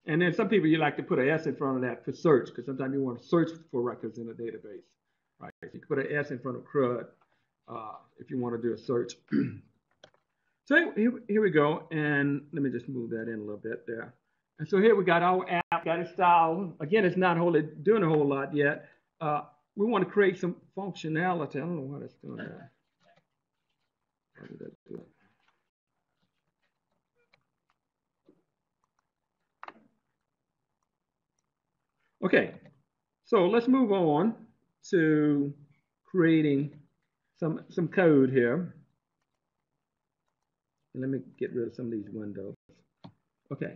And then some people you like to put an S in front of that for search, because sometimes you want to search for records in a database, right? So you can put an S in front of CRUD uh, if you want to do a search. [clears throat] so here, we go, and let me just move that in a little bit there. And so here we got our app, got it styled. Again, it's not wholly doing a whole lot yet. Uh, we want to create some functionality. I don't know why that's doing that. How did that do it? Okay, so let's move on to creating some some code here. Let me get rid of some of these windows. Okay.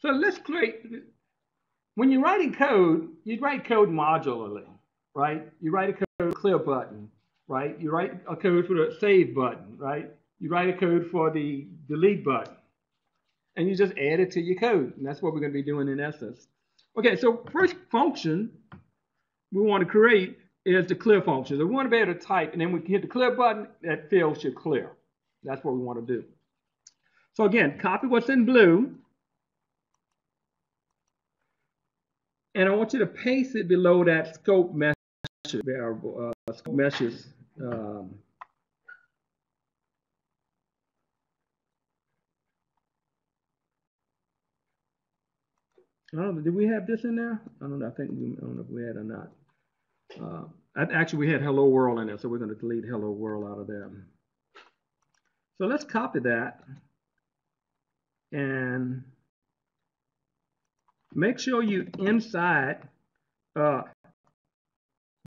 So let's create, when you're writing code, you write code modularly, right? You write a code clear button, right? You write a code for the save button, right? You write a code for the delete button. And you just add it to your code. And that's what we're going to be doing in essence. Okay, so first function we want to create is the clear function. So we want to be able to type, and then we hit the clear button, that field should clear. That's what we want to do. So again, copy what's in blue. And I want you to paste it below that scope mesh variable, uh, scope meshes. Um, I don't know, did we have this in there? I don't know, I think, we, I don't know if we had or not. Uh, actually, we had hello world in there, so we're going to delete hello world out of there. So let's copy that and make sure you inside uh,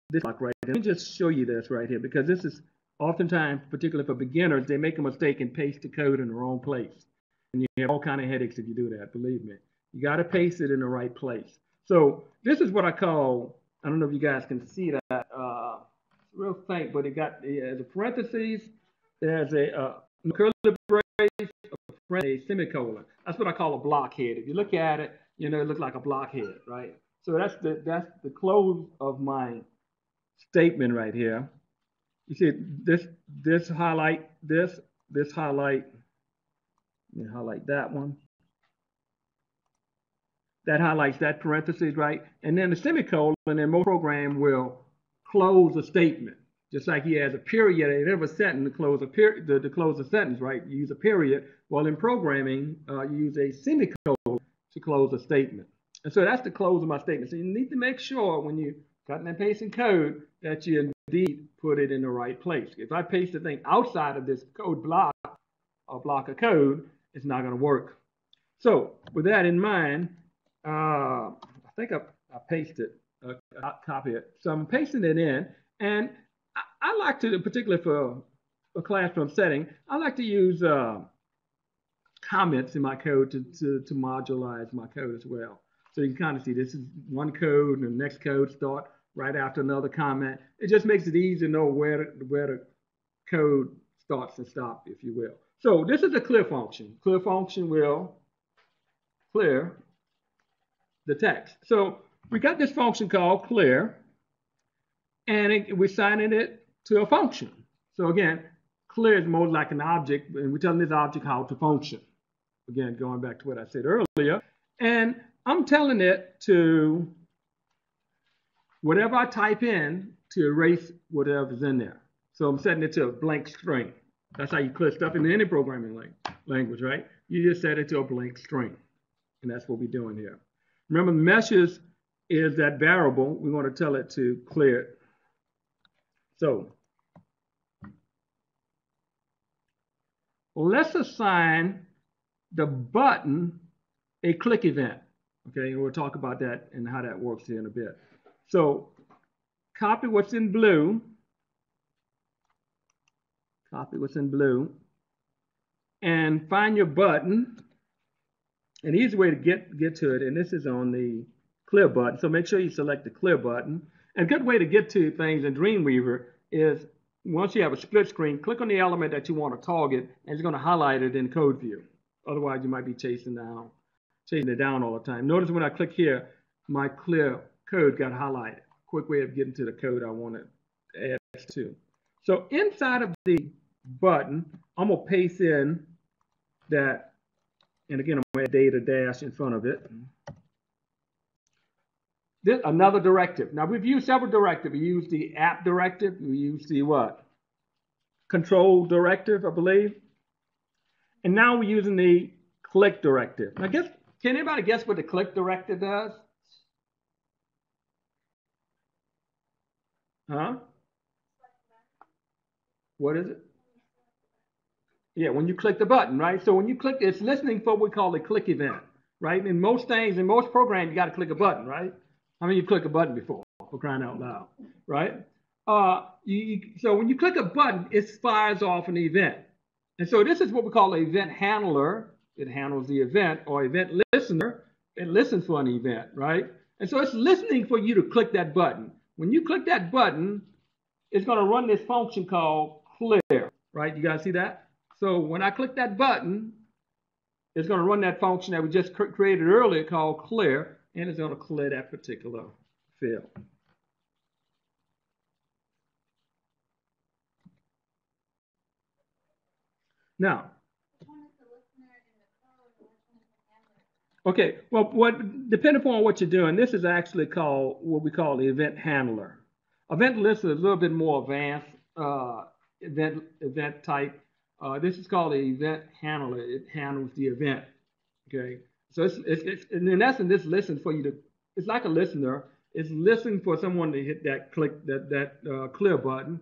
this block right here. Let me just show you this right here because this is oftentimes, particularly for beginners, they make a mistake and paste the code in the wrong place. And you have all kind of headaches if you do that, believe me. You got to paste it in the right place. So this is what I call, I don't know if you guys can see that, uh, real faint, but it got the parentheses, there's a uh, curly brace, a semicolon. That's what I call a blockhead. If you look at it, you know, it looks like a blockhead, right? So that's the that's the close of my statement right here. You see this this highlight this this highlight. Me highlight that one. That highlights that parenthesis, right? And then the semicolon in most program will close a statement. Just like he has a period at every sentence to close a period to, to, close a sentence, right? You use a period. Well, in programming, uh, you use a semicolon to close a statement. And so that's the close of my statement. So you need to make sure when you cutting and pasting code that you indeed put it in the right place. If I paste the thing outside of this code block, a block of code, it's not going to work. So with that in mind, uh, I think I, I pasted, uh, I copy it. So I'm pasting it in, and I, like to, particularly for a classroom setting, I like to use uh, comments in my code to, to, to modularize my code as well. So you can kind of see this is one code and the next code start right after another comment. It just makes it easy to know where, where the code starts and stops, if you will. So this is a clear function. Clear function will clear the text. So we got this function called clear and it, we're assigning it to a function. So again, clear is more like an object, and we're telling this object how to function. Again, going back to what I said earlier. And I'm telling it to whatever I type in to erase whatever's in there. So I'm setting it to a blank string. That's how you clear stuff in any programming language, right? You just set it to a blank string. And that's what we're doing here. Remember, meshes is that variable. We want to tell it to clear it so let's assign the button a click event. Okay, and we'll talk about that and how that works here in a bit. So copy what's in blue. Copy what's in blue. And find your button. An easy way to get, get to it, and this is on the clear button. So make sure you select the clear button. A good way to get to things in Dreamweaver is once you have a split screen, click on the element that you want to target, and it's going to highlight it in code view. Otherwise, you might be chasing down, chasing it down all the time. Notice when I click here, my clear code got highlighted. Quick way of getting to the code I want to add to. So inside of the button, I'm going to paste in that, and again, I'm going to add data dash in front of it. This, another directive. Now we've used several directives. We used the app directive. We used the what? Control directive, I believe. And now we're using the click directive. Now guess, can anybody guess what the click directive does? Huh? What is it? Yeah, when you click the button, right? So when you click, it's listening for what we call a click event, right? In most things, in most programs, you got to click a button, right? How mean, you click a button before, for crying out loud, right? Uh, you, so when you click a button, it fires off an event. And so this is what we call an event handler. It handles the event or event listener. It listens for an event, right? And so it's listening for you to click that button. When you click that button, it's going to run this function called clear, right? You guys see that? So when I click that button, it's going to run that function that we just created earlier called clear and it's going to clear that particular field. Now, okay, well, what depending upon what you're doing, this is actually called what we call the event handler. Event listener is a little bit more advanced uh, event event type. Uh, this is called the event handler. It handles the event. Okay, so it's, it's, it's in essence, this listens for you to, it's like a listener. It's listening for someone to hit that click, that, that uh, clear button.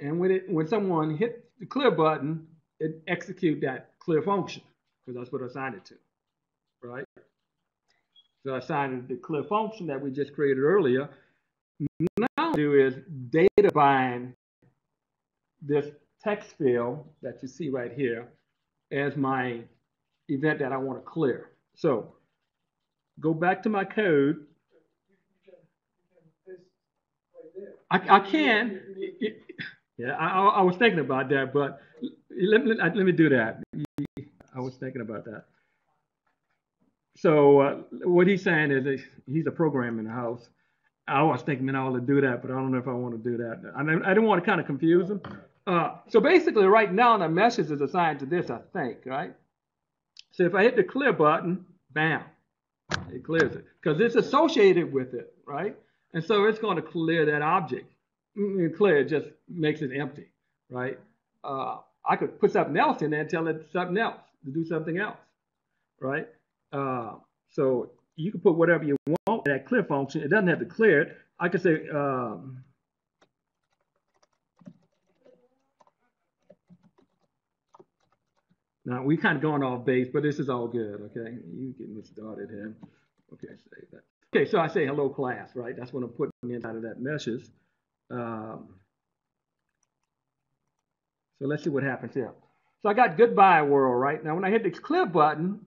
And when it, when someone hits the clear button, it execute that clear function because that's what I assigned it to, right? So I assigned the clear function that we just created earlier. Now do is data bind this text field that you see right here as my event that I want to clear. So go back to my code. I, I can. Yeah, I, I was thinking about that, but let me, let me do that. I was thinking about that. So uh, what he's saying is he's a programmer in the house. I was thinking, I ought to do that, but I don't know if I want to do that. I, I didn't want to kind of confuse him. Uh, so basically, right now, the message is assigned to this, I think, right? So if I hit the clear button, bam, it clears it because it's associated with it, right? And so it's going to clear that object. And clear just makes it empty, right? Uh, I could put something else in there and tell it something else to do something else, right? Uh, so you can put whatever you want that clear function. It doesn't have to clear it. I could say, um, Now we kind of gone off base, but this is all good. Okay, you get me started here. Okay, save that. Okay, so I say hello class, right? That's what I'm putting inside of that message. Um, so let's see what happens here. So I got goodbye world, right? Now when I hit the clear button,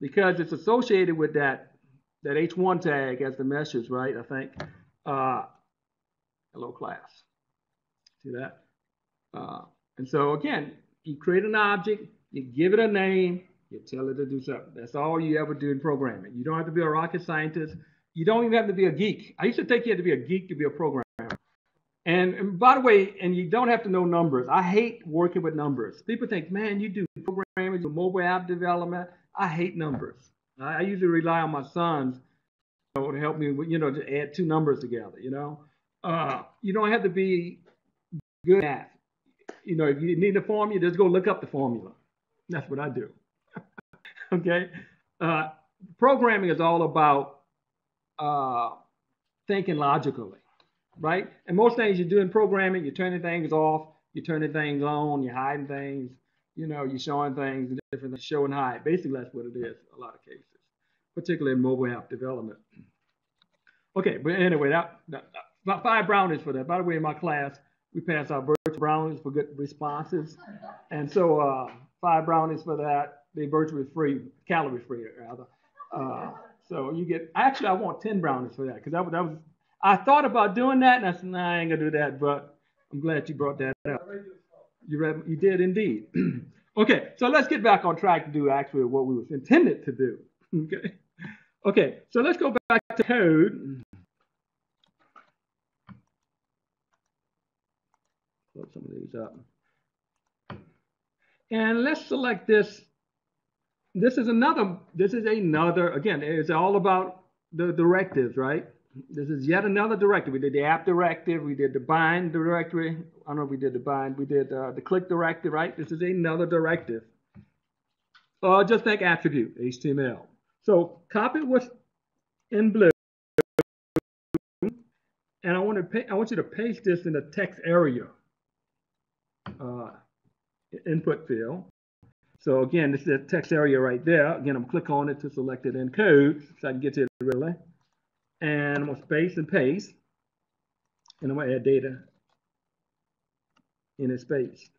because it's associated with that that H1 tag as the message, right? I think. Uh, hello class. See that? Uh, and so again, you create an object, you give it a name, you tell it to do something. That's all you ever do in programming. You don't have to be a rocket scientist. You don't even have to be a geek. I used to think you had to be a geek to be a programmer. And, and by the way, and you don't have to know numbers. I hate working with numbers. People think, man, you do programming, you do mobile app development. I hate numbers. I, I usually rely on my sons you know, to help me, you know, to add two numbers together. You know, uh, you don't have to be good at. You know, if you need a formula, just go look up the formula. That's what I do. [laughs] okay. Uh, programming is all about uh, thinking logically, right? And most things you do in programming, you're turning things off, you're turning things on, you're hiding things, you know, you're showing things, different things, show and hide. Basically, that's what it is, a lot of cases, particularly in mobile app development. Okay, but anyway, that, that, five brownies for that. By the way, in my class, we pass out virtual brownies for good responses. And so uh, five brownies for that. They virtually free, calorie free rather. Uh, So you get, actually, I want ten brownies for that, because that that was, I thought about doing that, and I said, nah, I ain't gonna do that, but I'm glad you brought that up. You read, you did indeed. [clears throat] okay, so let's get back on track to do actually what we was intended to do. [laughs] Okay. Okay, so let's go back to code. Close some of these up. And let's select this. This is another, this is another, again, it's all about the directives, right? This is yet another directive. We did the app directive, we did the bind directory. I don't know if we did the bind, we did uh, the click directive, right? This is another directive. Uh, just like attribute, HTML. So copy what's in blue, and I want to I want you to paste this in the text area input field. So again, this is the text area right there. Again, I'm click on it to select it in code so I can get to it really. And I'm gonna space and paste, and I'm gonna add data in a space.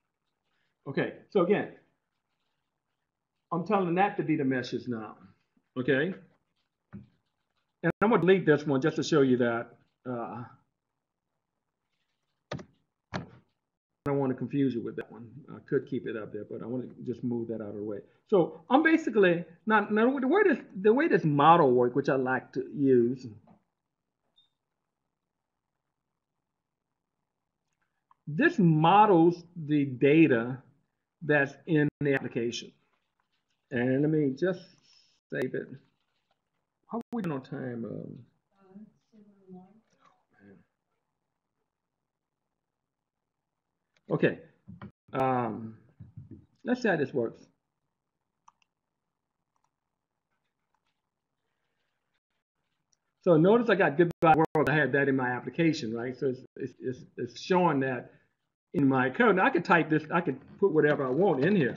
Okay, so again, I'm telling that to be the message now. Okay, and I'm gonna delete this one just to show you that. Uh, I don't want to confuse you with that one. I could keep it up there, but I want to just move that out of the way. So I'm basically now, now the way this the way this model work, which I like to use. This models the data that's in the application. And let me just save it. How are we doing on time? Um, Okay. Um, let's see how this works. So notice I got goodbye world. I had that in my application, right? So it's, it's, it's, showing that in my code. Now I could type this, I could put whatever I want in here,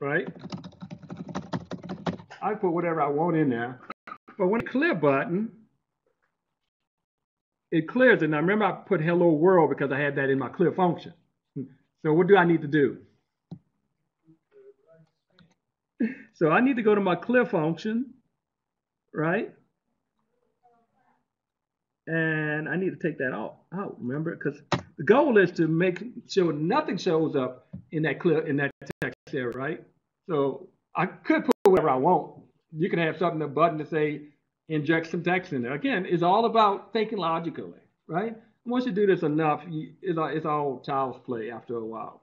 right? I put whatever I want in there. But when the clear button, it clears it. Now remember I put hello world because I had that in my clear function. So what do I need to do? So I need to go to my clear function, right? And I need to take that out, out remember? Because the goal is to make sure nothing shows up in that clear in that text there, right? So I could put whatever I want. You can have something, a button to say inject some text in there. Again, it's all about thinking logically, right? Once you do this enough, you, it's, all, child's play after a while.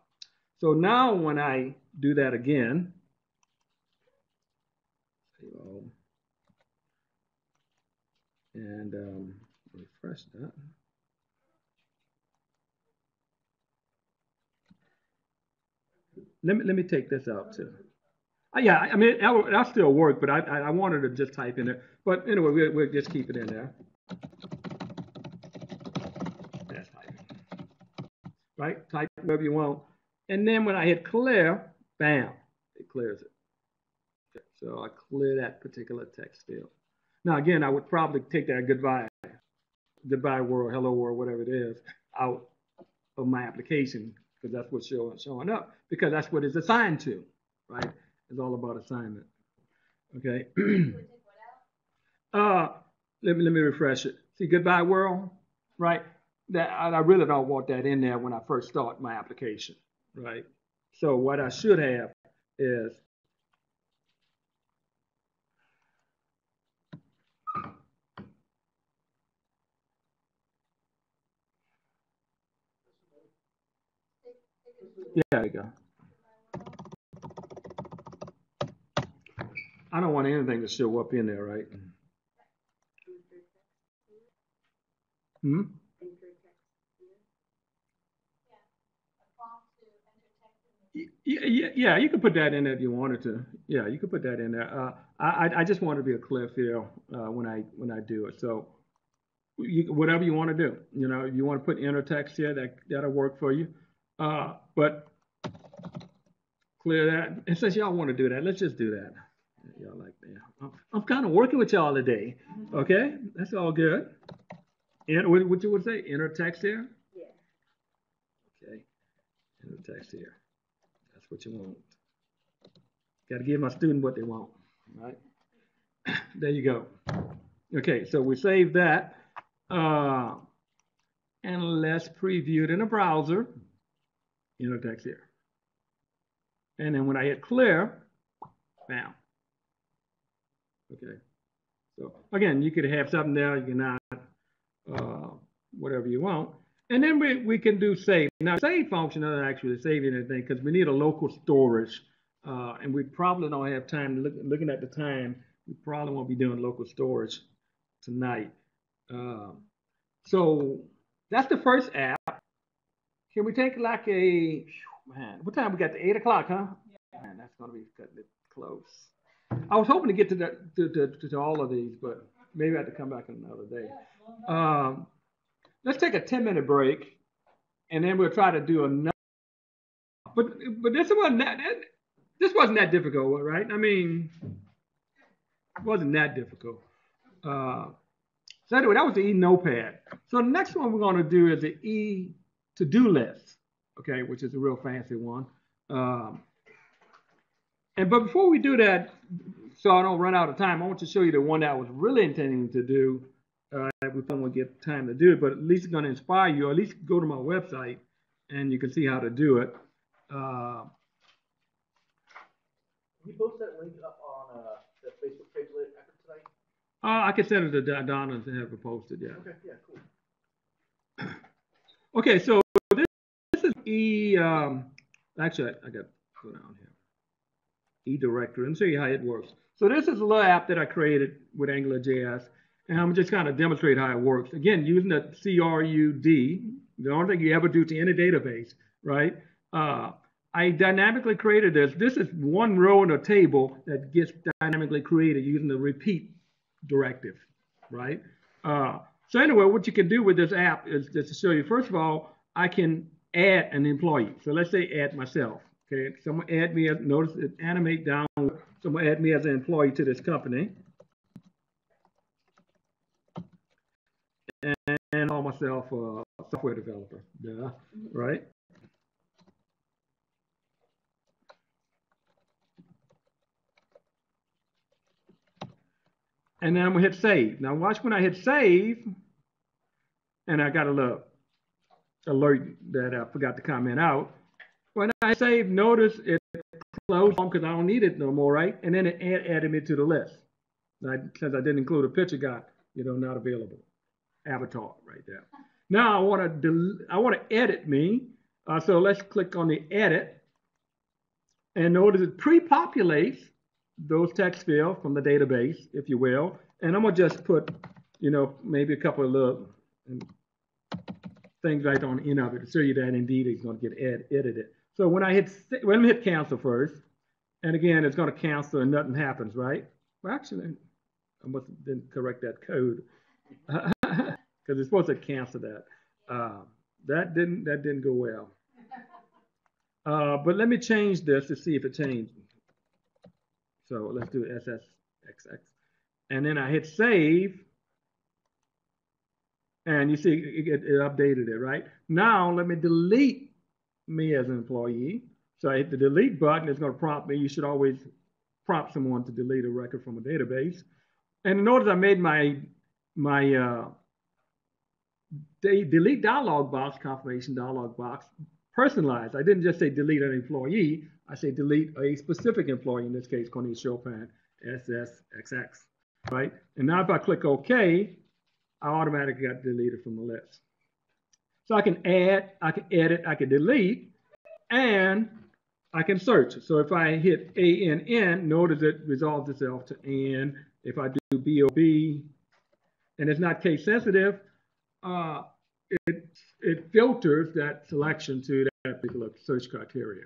So now when I do that again, and um, refresh that. Let me, let me take this out too. Uh, yeah, I mean, that'll, that'll still work, but I, I, wanted to just type in it. But anyway, we'll, we'll just keep it in there. That's typing. Right? Type whatever you want. And then when I hit clear, bam, it clears it. Okay, so I clear that particular text field. Now, again, I would probably take that goodbye, goodbye world, hello world, whatever it is, out of my application because that's what's showing, showing up because that's what it's assigned to, right? It's all about assignment. Okay. [clears throat] uh, let me let me refresh it. See, goodbye world, right? That I really don't want that in there when I first start my application, right? So what I should have is Yeah, there you go. I don't want anything to show up in there, right? Hmm? Yeah, yeah, you could put that in there if you wanted to. Yeah, you could put that in there. Uh, I, I just want to be a clear field uh, when I when I do it. So, you, whatever you want to do, you know, if you want to put inner text here, that that'll work for you. Uh, but clear that. And since y'all want to do that, let's just do that. Y'all like that. I'm, I'm kind of working with y'all today. Okay, that's all good. And what, what you would say? Inner text here. Yeah. Okay, inner text here. That's what you want. Got to give my student what they want, right? [coughs] there you go. Okay, so we save that. Uh, and let's preview it in a browser. Enter text here. And then when I hit clear, bam. Okay. So again, you could have something there, you can not, uh, whatever you want. And then we, we can do save. Now, save function doesn't actually save anything because we need a local storage. Uh, and we probably don't have time, look, looking at the time, we probably won't be doing local storage tonight. Uh, so that's the first app. Can we take like a, man, what time we got? The eight o'clock, huh? Yeah. Man, that's gonna be cutting it close. I was hoping to get to that, to, to, to all of these, but maybe I have to come back another day. Um, let's take a 10 minute break and then we'll try to do another. But, but this wasn't that, this wasn't that difficult, right? I mean, it wasn't that difficult. Uh, so anyway, that was the E notepad. So the next one we're going to do is the E to-do list, okay, which is a real fancy one. Um, and but before we do that, so I don't run out of time, I want to show you the one that I was really intending to do. Uh, we probably get time to do it, but at least it's going to inspire you. Or at least go to my website and you can see how to do it. Uh, Can you post that link up on uh, the Facebook page later after tonight? uh, I can send it to Don- Donna and have it posted. Yeah. Okay, yeah, cool. Okay, so this, this is E. Um, actually, I, I got to go down here. E me show you how it works. So this is a little app that I created with AngularJS, and I'm just kind of demonstrate how it works. Again, using the CRUD, the only thing you ever do to any database, right? Uh, I dynamically created this. This is one row in a table that gets dynamically created using the repeat directive, right? Uh, so anyway, what you can do with this app is just to show you, first of all, I can add an employee. So let's say add myself. Okay, someone add me as, notice it animate down, someone add me as an employee to this company. And, and call myself a software developer, duh, right? And then I'm gonna hit save. Now watch when I hit save, and I got a little alert that I forgot to comment out. When I save, notice it closed because I don't need it no more, right? And then it add, added me to the list. Now, since I didn't include a picture, got you know not available. Avatar right there. Now I want to I want to edit me. Uh, so let's click on the edit, and notice it pre-populates those text fields from the database, if you will. And I'm gonna just put, you know, maybe a couple of little things right on the end of it to show you that indeed it's gonna get ed edited. So when I hit, when I hit cancel first, and again, it's gonna cancel and nothing happens, right? Well, actually, I must have didn't correct that code [laughs] because it's supposed to cancel that. Uh, that didn't that didn't go well. Uh, but let me change this to see if it changed. So let's do SSXX. And then I hit save. And you see it, it updated it, right? Now let me delete me as an employee. So I hit the delete button. It's going to prompt me. You should always prompt someone to delete a record from a database. And notice I made my my uh, delete dialog box, confirmation dialog box, personalized. I didn't just say delete an employee. I say delete a specific employee, in this case, Cornelius Chopin, SSXX, right? And now if I click OK, I automatically got deleted from the list. So I can add, I can edit, I can delete, and I can search. So if I hit ANN, notice it resolves itself to N. If I do BOB, and it's not case sensitive, uh, it, it filters that selection to that particular search criteria.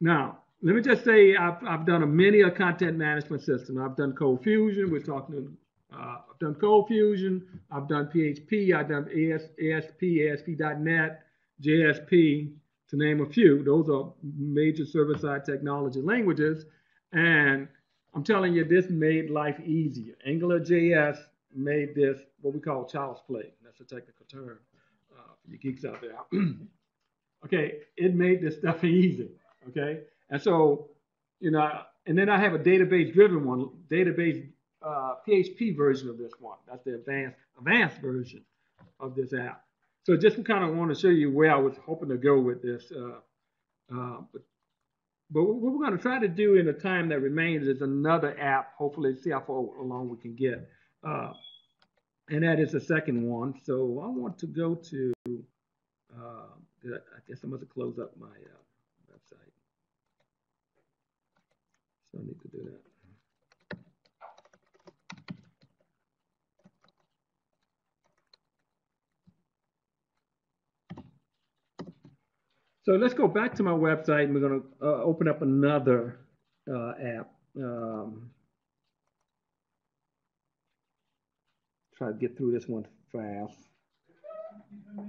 Now, let me just say I've, I've done a many a content management system. I've done Cold Fusion. We're talking, uh, I've done Cold Fusion. I've done PHP. I've done AS, ASP, ASP.NET, JSP, to name a few. Those are major server-side technology languages. And I'm telling you, this made life easier. AngularJS made this what we call child's play. That's a technical term uh, for you geeks out there. [clears throat] okay, it made this stuff [laughs] easy. Okay, and so you know, and then I have a database-driven one, database uh, PHP version of this one. That's the advanced advanced version of this app. So just kind of want to show you where I was hoping to go with this. Uh, uh, but, but what we're going to try to do in the time that remains is another app. Hopefully, see how far along we can get. Uh, and that is the second one. So I want to go to. Uh, I guess I must close up my uh, website. So I need to do that. So let's go back to my website and we're going to uh, open up another uh, app. Um, try to get through this one fast. I I.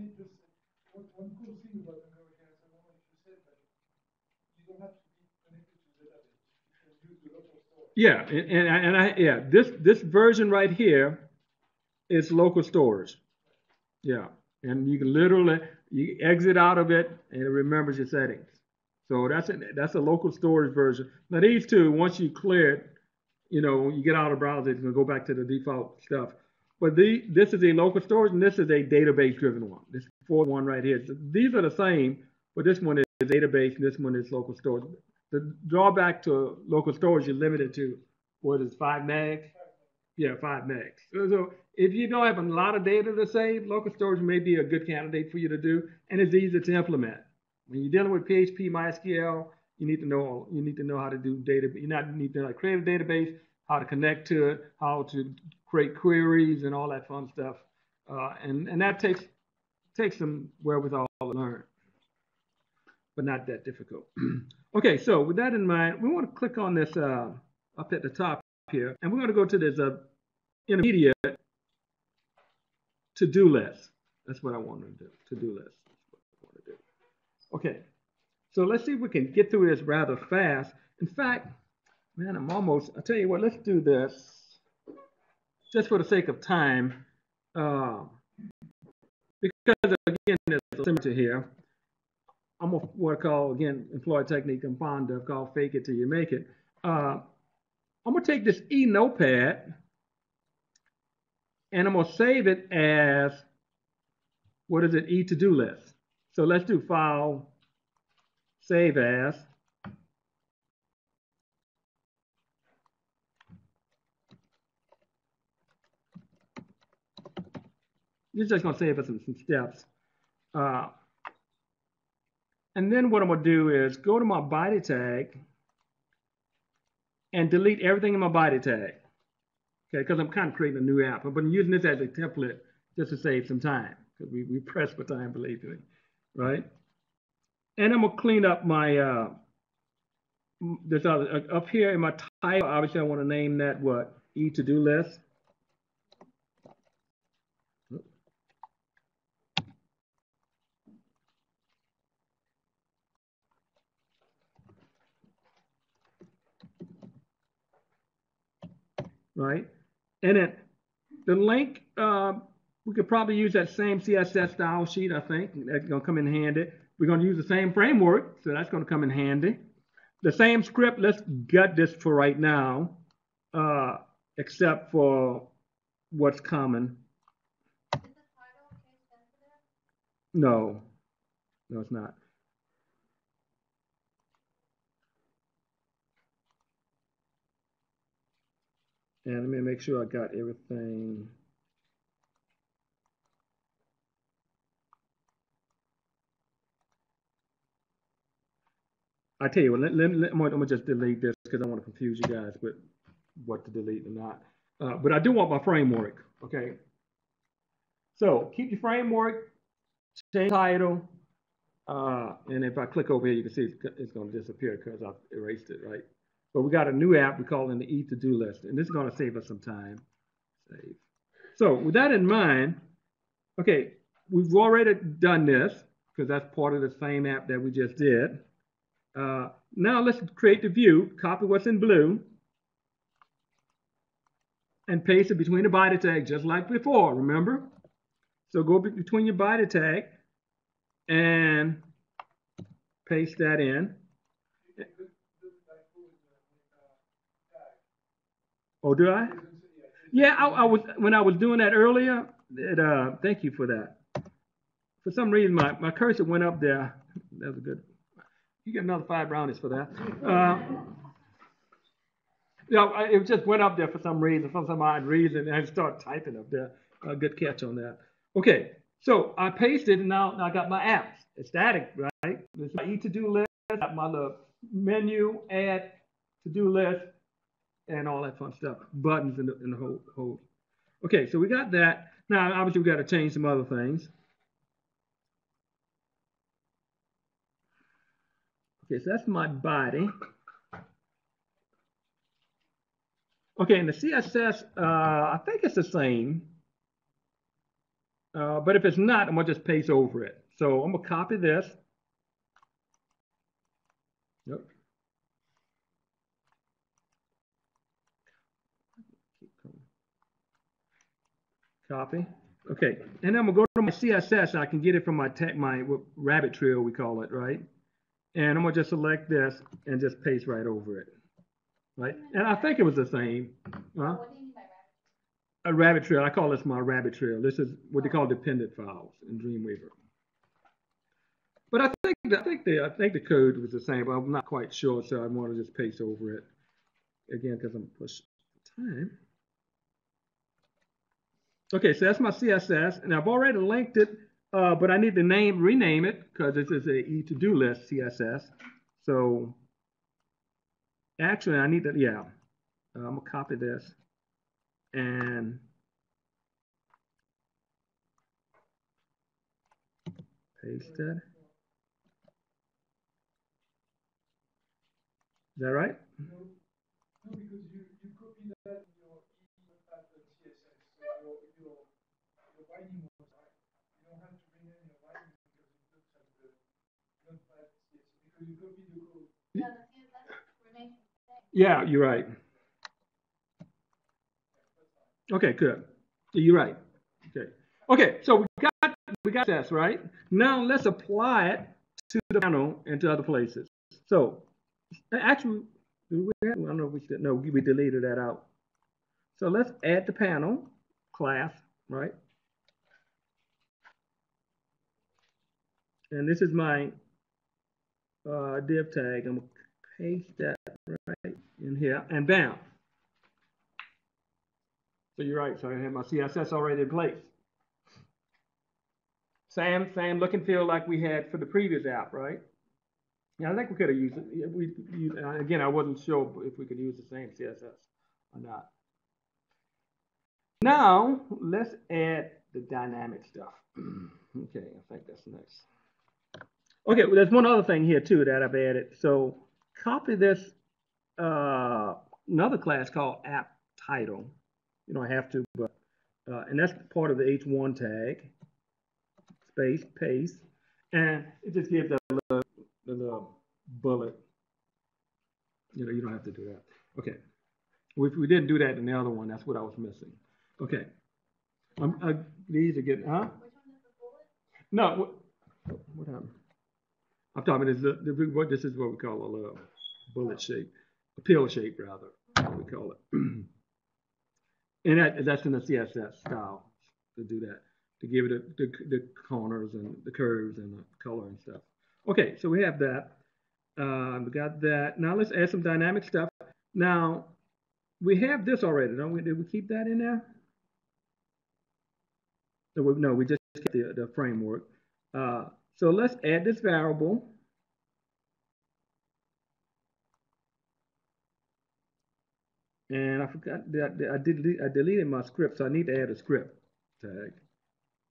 Yeah, and, and, and I, yeah, this, this version right here is local stores. Yeah, and you can literally, you exit out of it and it remembers your settings. So that's a, that's a local storage version. Now these two, once you clear it, you know, you get out of the browser, it's gonna go back to the default stuff. But the, this is a local storage and this is a database driven one. This fourth one right here. So these are the same, but this one is database and this one is local storage. The drawback to local storage, you're limited to, what is five megs? Yeah, five. So, so if you don't have a lot of data to save, local storage may be a good candidate for you to do, and it's easy to implement. When you're dealing with PHP, MySQL, you need to know you need to know how to do data. You not need to like create a database, how to connect to it, how to create queries, and all that fun stuff. Uh, and and that takes takes some wherewithal to learn, but not that difficult. [clears throat] okay, so with that in mind, we want to click on this uh, up at the top here, and we're going to go to this uh, intermediate to-do list. That's what I want to do. To-do list. That's what I want to do. Okay, so let's see if we can get through this rather fast. In fact, man, I'm almost. I'll tell you what. Let's do this just for the sake of time, uh, because again, there's a symmetry here. I'm what I call again employ technique I'm fond of called fake it till you make it. Uh, I'm gonna take this e notepad and I'm gonna save it as what is it? E to do list. So let's do file, save as. You're just gonna save us some, some steps. Uh, and then what I'm gonna do is go to my body tag and delete everything in my body tag. Okay, because I'm kind of creating a new app, I'm using this as a template just to save some time because we, we press for time, believe me, right? And I'm gonna clean up my uh, this other uh, up here in my title. Obviously, I want to name that what e to do list. Right? And then the link, uh, we could probably use that same CSS style sheet, I think. That's going to come in handy. We're going to use the same framework, so that's going to come in handy. The same script, let's gut this for right now, uh, except for what's common. Is the title case sensitive? No, no, it's not. And let me make sure I got everything. I tell you what, let, let, let, I'm, gonna, just delete this because I want to confuse you guys with what to delete and not. Uh, but I do want my framework, okay? So keep your framework, change title, uh, and if I click over here, you can see it's, it's going to disappear because I've erased it, right? But we got a new app we call in the E to do list, and this is going to save us some time. Save. So with that in mind, okay, we've already done this because that's part of the same app that we just did. Uh, now let's create the view, copy what's in blue, and paste it between the body tag just like before, remember? So go between your body tag and paste that in. Oh, do I? Yeah, I, I was, when I was doing that earlier, it, uh, thank you for that. For some reason, my, my cursor went up there. That was a good. You get another five brownies for that. Uh, yeah, I- it just went up there for some reason, for some odd reason, and I started typing up there. Uh, good catch on that. Okay, so I pasted, and now, now I got my apps. It's static, right? This is my e to-do list, I got my little menu, add, to-do list, and all that fun stuff, buttons and the, and the whole, whole. Okay, so we got that. Now, obviously, we got to change some other things. Okay, so that's my body. Okay, and the CSS, uh, I think it's the same. Uh, but if it's not, I'm gonna just paste over it. So I'm gonna copy this. Copy. Okay, and then I'm gonna go to my CSS. I can get it from my tech, my rabbit trail, we call it, right? And I'm gonna just select this and just paste right over it, right? And I think it was the same. Huh? What do you mean by rabbit? A rabbit trail. I call this my rabbit trail. This is what they call dependent files in Dreamweaver. But I think I think the I think the code was the same, but I'm not quite sure, so I want to just paste over it again because I'm pushed time. Okay, so that's my CSS, and I've already linked it, uh, but I need to name rename it because this is a e to do list CSS. So actually, I need to yeah, uh, I'm gonna copy this and paste it. Is that right? No, no, because you, you copy that in your e.CSS, so your, your, your binding was right. You don't have to rename your binding because it looks like the notepad CSS, because you copy the code. No, the CSS remains the same. Yeah, you're right. Okay, good. You're right. Okay. Okay, so we got we got this, right? Now let's apply it to the panel and to other places. So actually, we, I don't know if we should, no, we deleted that out. So let's add the panel class, right? And this is my uh, div tag. I'm gonna paste that right in here, and bam. So you're right. So I have my CSS already in place. Same, same look and feel like we had for the previous app, right? Yeah, I think we could have used it. We, uh, again, I wasn't sure if we could use the same CSS or not. Now, let's add the dynamic stuff. [clears throat] okay, I think that's next. Okay, well, there's one other thing here too that I've added. So copy this, uh, another class called app title. You don't have to, but, uh, and that's part of the H1 tag. Space, paste, and it just gives that little, little bullet. You know, you don't have to do that. Okay. Well, if we didn't do that in the other one, that's what I was missing. Okay. Um, uh, these are getting, huh? Which one is the bullet? No, what, what happened? I'm talking this, the, the, what, this is what we call a little bullet shape, a pill shape rather, we call it. [clears throat] And that, that's in the CSS style to do that, to give it the, the, the corners and the curves and the color and stuff. Okay, so we have that. Uh, we got that. Now let's add some dynamic stuff. Now, we have this already, don't we? Did we keep that in there? No, we, no, we just kept the, the framework. Uh, so let's add this variable. And I forgot that I did I deleted my script, so I need to add a script tag,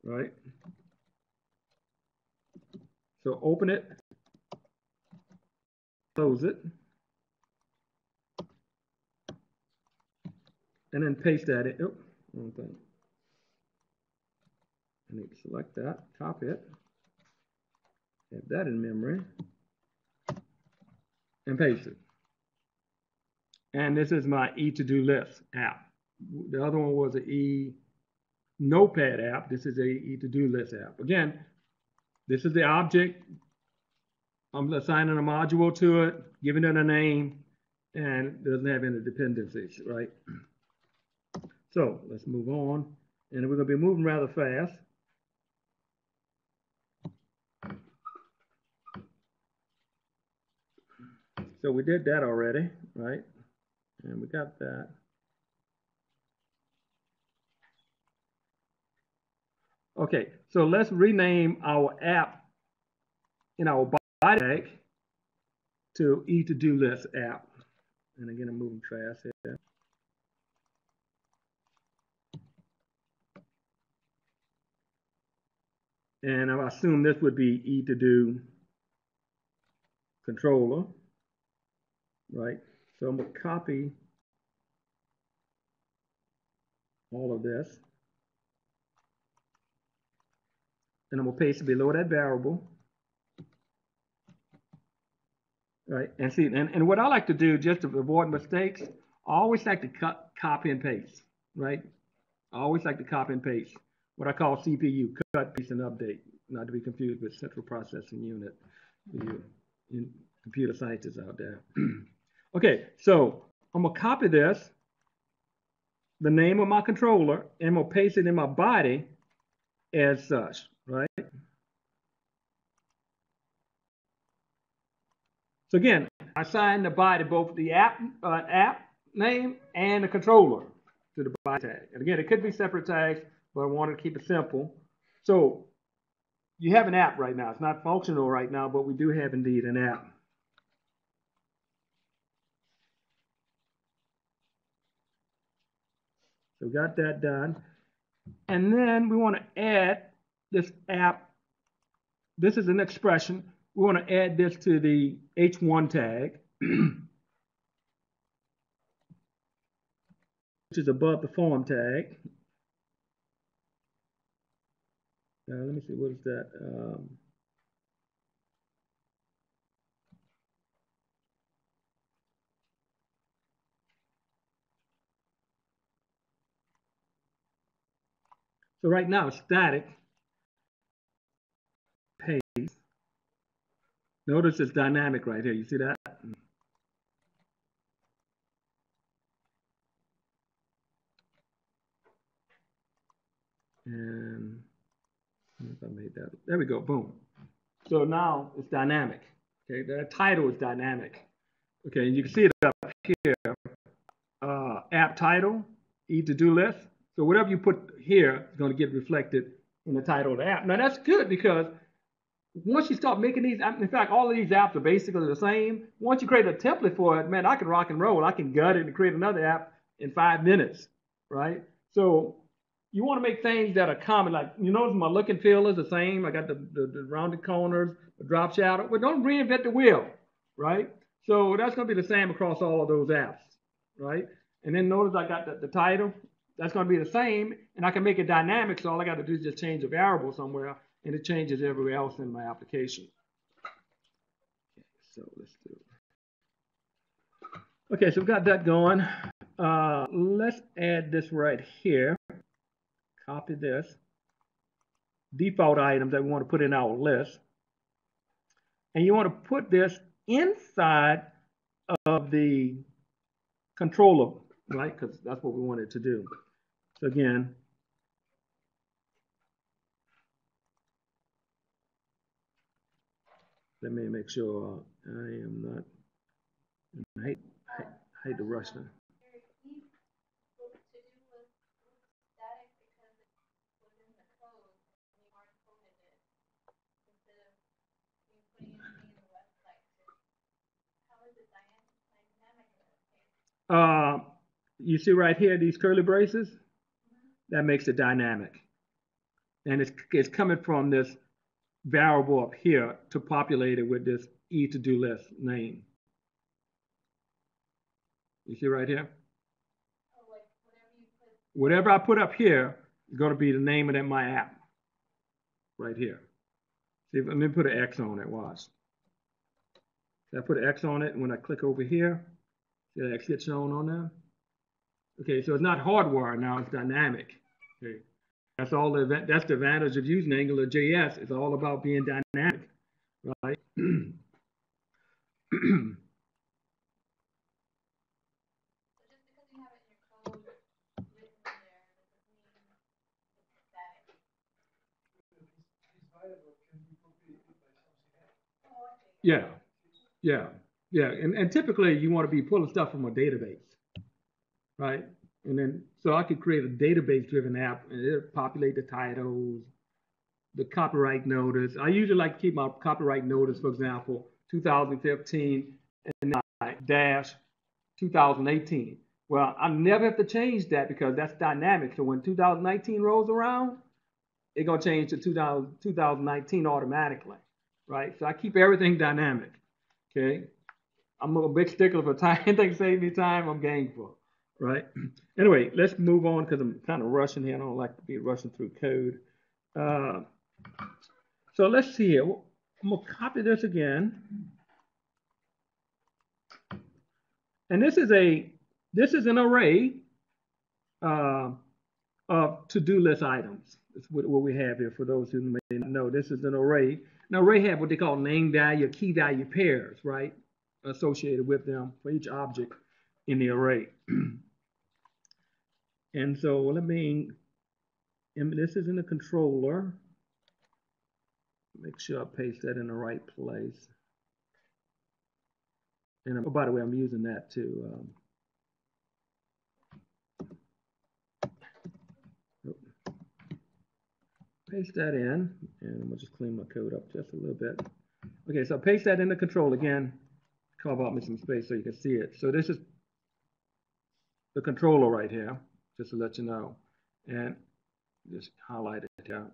right? So open it, close it, and then paste that in. Oh, wrong thing. I need to select that, copy it, that in memory, and paste it. And this is my E to do list app. The other one was an E notepad app. This is a E to do list app. Again, this is the object. I'm assigning a module to it, giving it a name, and it doesn't have any dependencies, right? So let's move on. And we're going to be moving rather fast. So we did that already, right? And we got that. Okay, so let's rename our app in our body to e to do list app. And again, I'm moving fast here. And I assume this would be e to do controller, right? So I'm gonna copy all of this. And I'm gonna paste it below that variable. Right, and see, and, and what I like to do just to avoid mistakes, I always like to cut, copy and paste, right? I always like to copy and paste, what I call CPU, cut, paste, and update, not to be confused with central processing unit, you, uh, you computer scientists out there. [clears throat] okay, so I'm gonna copy this, the name of my controller, and I'm gonna paste it in my body as such, right? So again, I assign the body both the app uh, app name and the controller to the body tag. And again, it could be separate tags, but I wanted to keep it simple. So you have an app right now. It's not functional right now, but we do have indeed an app. We got that done. And then we want to add this app. This is an expression we want to add this to the H1 tag, [clears throat] which is above the form tag. Now, let me see, what is that? Um, so right now, static paste Notice it's dynamic right here. You see that? And if I made that, there we go, boom. So now it's dynamic. Okay, the title is dynamic. Okay, and you can see it up here. Uh, app title, e to do list. So whatever you put here is going to get reflected in the title of the app. Now that's good because once you start making these, in fact, all of these apps are basically the same. Once you create a template for it, man, I can rock and roll. I can gut it and create another app in five minutes, right? So you want to make things that are common. Like you notice my look and feel is the same. I got the, the, the rounded corners, the drop shadow, but don't reinvent the wheel, right? So that's going to be the same across all of those apps, right? And then notice I got the, the title. That's going to be the same, and I can make it dynamic. So all I got to do is just change a variable somewhere and it changes everywhere else in my application. Okay, so let's do Okay, so we've got that going. Uh, let's add this right here. Copy this. Default items that we want to put in our list. And you want to put this inside of the controller, right? Because that's what we wanted to do. Again, Let me make sure I am not. I hate, hate, hate rush them. Uh, you see right here, these curly braces? That makes it dynamic. And it's, it's coming from this variable up here to populate it with this e to do list name. You see right here? Whatever. I put up here is going to be the name of that my app. Right here. See, let me put an X on it. Watch. I put an X on it, and when I click over here, see that X gets shown on there? Okay, so it's not hardware now, it's dynamic. Okay. That's all the that's the advantage of using Angular JS. It's all about being dynamic, right? [clears throat] Yeah, yeah, yeah. And, and typically you want to be pulling stuff from a database, right? And then, so I could create a database driven app and it'll populate the titles, the copyright notice. I usually like to keep my copyright notice, for example, 2015 and dash 2018. Well, I never have to change that because that's dynamic. So when 2019 rolls around, it's going to change to 2000, 2019 automatically, right? So I keep everything dynamic, okay? I'm a big stickler for [laughs] time. Anything save me time, I'm game for, right? [clears throat] Anyway, let's move on because I'm kind of rushing here. I don't like to be rushing through code. Uh, so let's see here. I'm going to copy this again. And this is a this is an array uh, of to-do list items. That's what, what, we have here for those who may not know. This is an array. An array have what they call name value, key value pairs, right? Associated with them for each object in the array. [clears throat] and so let me, this is in the controller. Make sure I paste that in the right place. And oh, by the way, I'm using that too. Um, paste that in, and I'm gonna just clean my code up just a little bit. Okay, so paste that in the control again. Carve out me some space so you can see it. So this is the controller right here, just to let you know. And just highlight it here.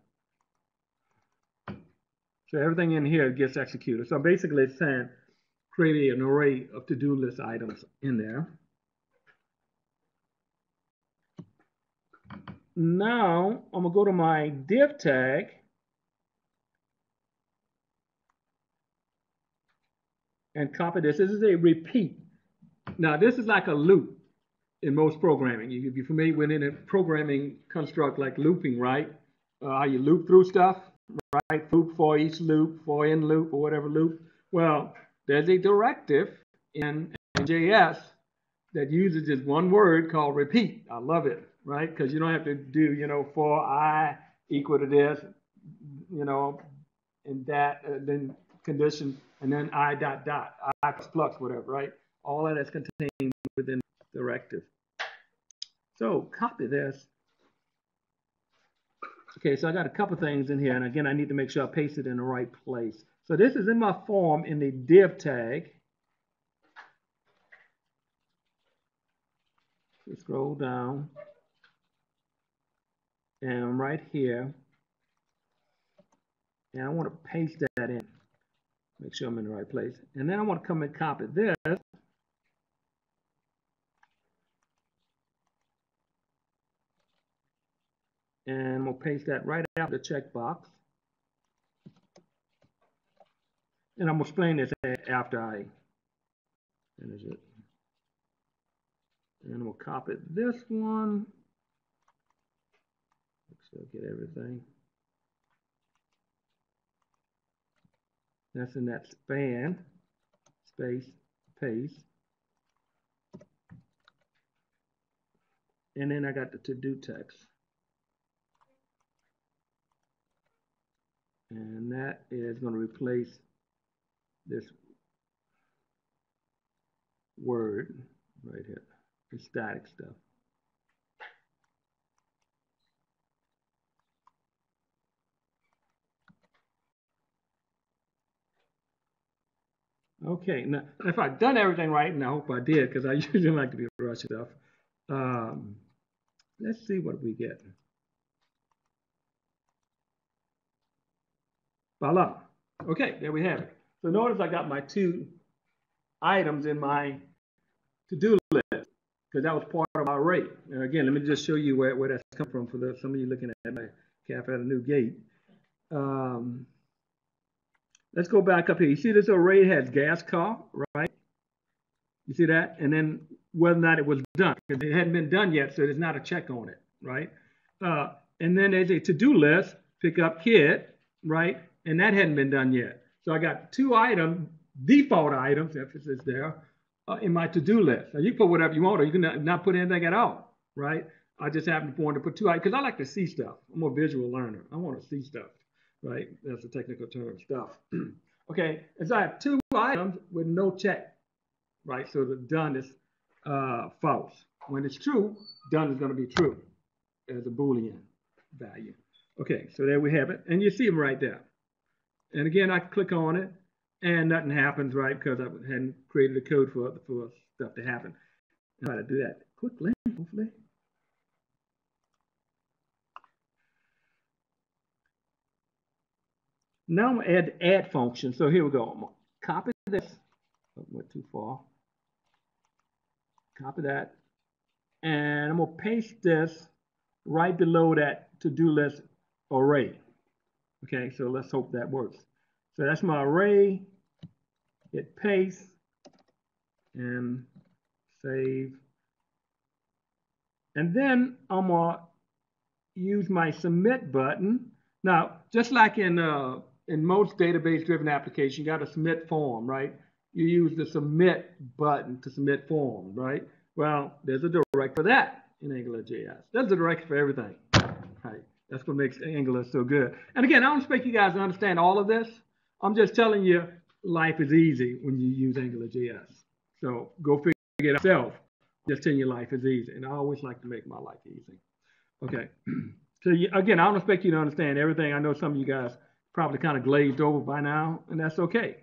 So everything in here gets executed. So I'm basically saying create an array of to-do list items in there. Now I'm gonna go to my div tag. And copy this. This is a repeat. Now this is like a loop in most programming. If you're familiar with any programming construct like looping, right? Uh, how you loop through stuff, right? Loop for each loop, for in loop, or whatever loop. Well, there's a directive in, in JS that uses this one word called repeat. I love it right? Because you don't have to do, you know, for i equal to this, you know, and that, uh, then condition, and then i dot dot, i plus plus, whatever, right? All that is contained within directive. So copy this. Okay, so I got a couple things in here, and again, I need to make sure I paste it in the right place. So this is in my form in the div tag. So scroll down and I'm right here. And I want to paste that in. Make sure I'm in the right place. And then I want to come and copy this. And we'll paste that right after the checkbox. And I'm going to explain this after I finish it. And we'll copy this one. So get everything. That's in that span, space, paste. And then I got the to-do text. And that is going to replace this word right here, the static stuff. Okay, now if I've done everything right, and I hope I did, because I [laughs] usually like to be rushing stuff. Um, let's see what we get. Voila. Okay, there we have it. So notice I got my two items in my to-do list because that was part of my array. And again, let me just show you where, where that's come from for the, some of you looking at my Cafe at a New Gate. Um, Let's go back up here. You see this array has gas car, right? You see that? And then whether or not it was done, because it hadn't been done yet, so there's not a check on it, right? Uh, and then there's a to-do list, pick up kid, right? And that hadn't been done yet. So I got two items, default items, emphasis there, uh, in my to-do list. Now you put whatever you want, or you can not, put anything at all, right? I just happen to want to put two items, because I like to see stuff. I'm a visual learner. I want to see stuff right? That's a technical term stuff. [clears throat] Okay, and so I have two items with no check, right? So the done is uh, false. When it's true, done is going to be true as a Boolean value. Okay, so there we have it. And you see them right there. And again, I click on it and nothing happens, right? Because I hadn't created a code for, for stuff to happen. Try to do that quickly, hopefully. Now I'm gonna add the add function. So here we go. I'm gonna copy this. Oh, went too far. Copy that. And I'm gonna paste this right below that to-do list array. Okay, so let's hope that works. So that's my array. Hit paste and save. And then I'm gonna use my submit button. Now, just like in uh, in most database-driven applications, you got a submit form, right? You use the submit button to submit form, right? Well, there's a direct for that in AngularJS. There's a direct for everything, right? That's what makes Angular so good. And again, I don't expect you guys to understand all of this. I'm just telling you, life is easy when you use AngularJS. So go figure it out yourself. Just telling you life is easy. And I always like to make my life easy. Okay. [clears throat] So again, I don't expect you to understand everything. I know some of you guys probably kind of glazed over by now, and that's okay.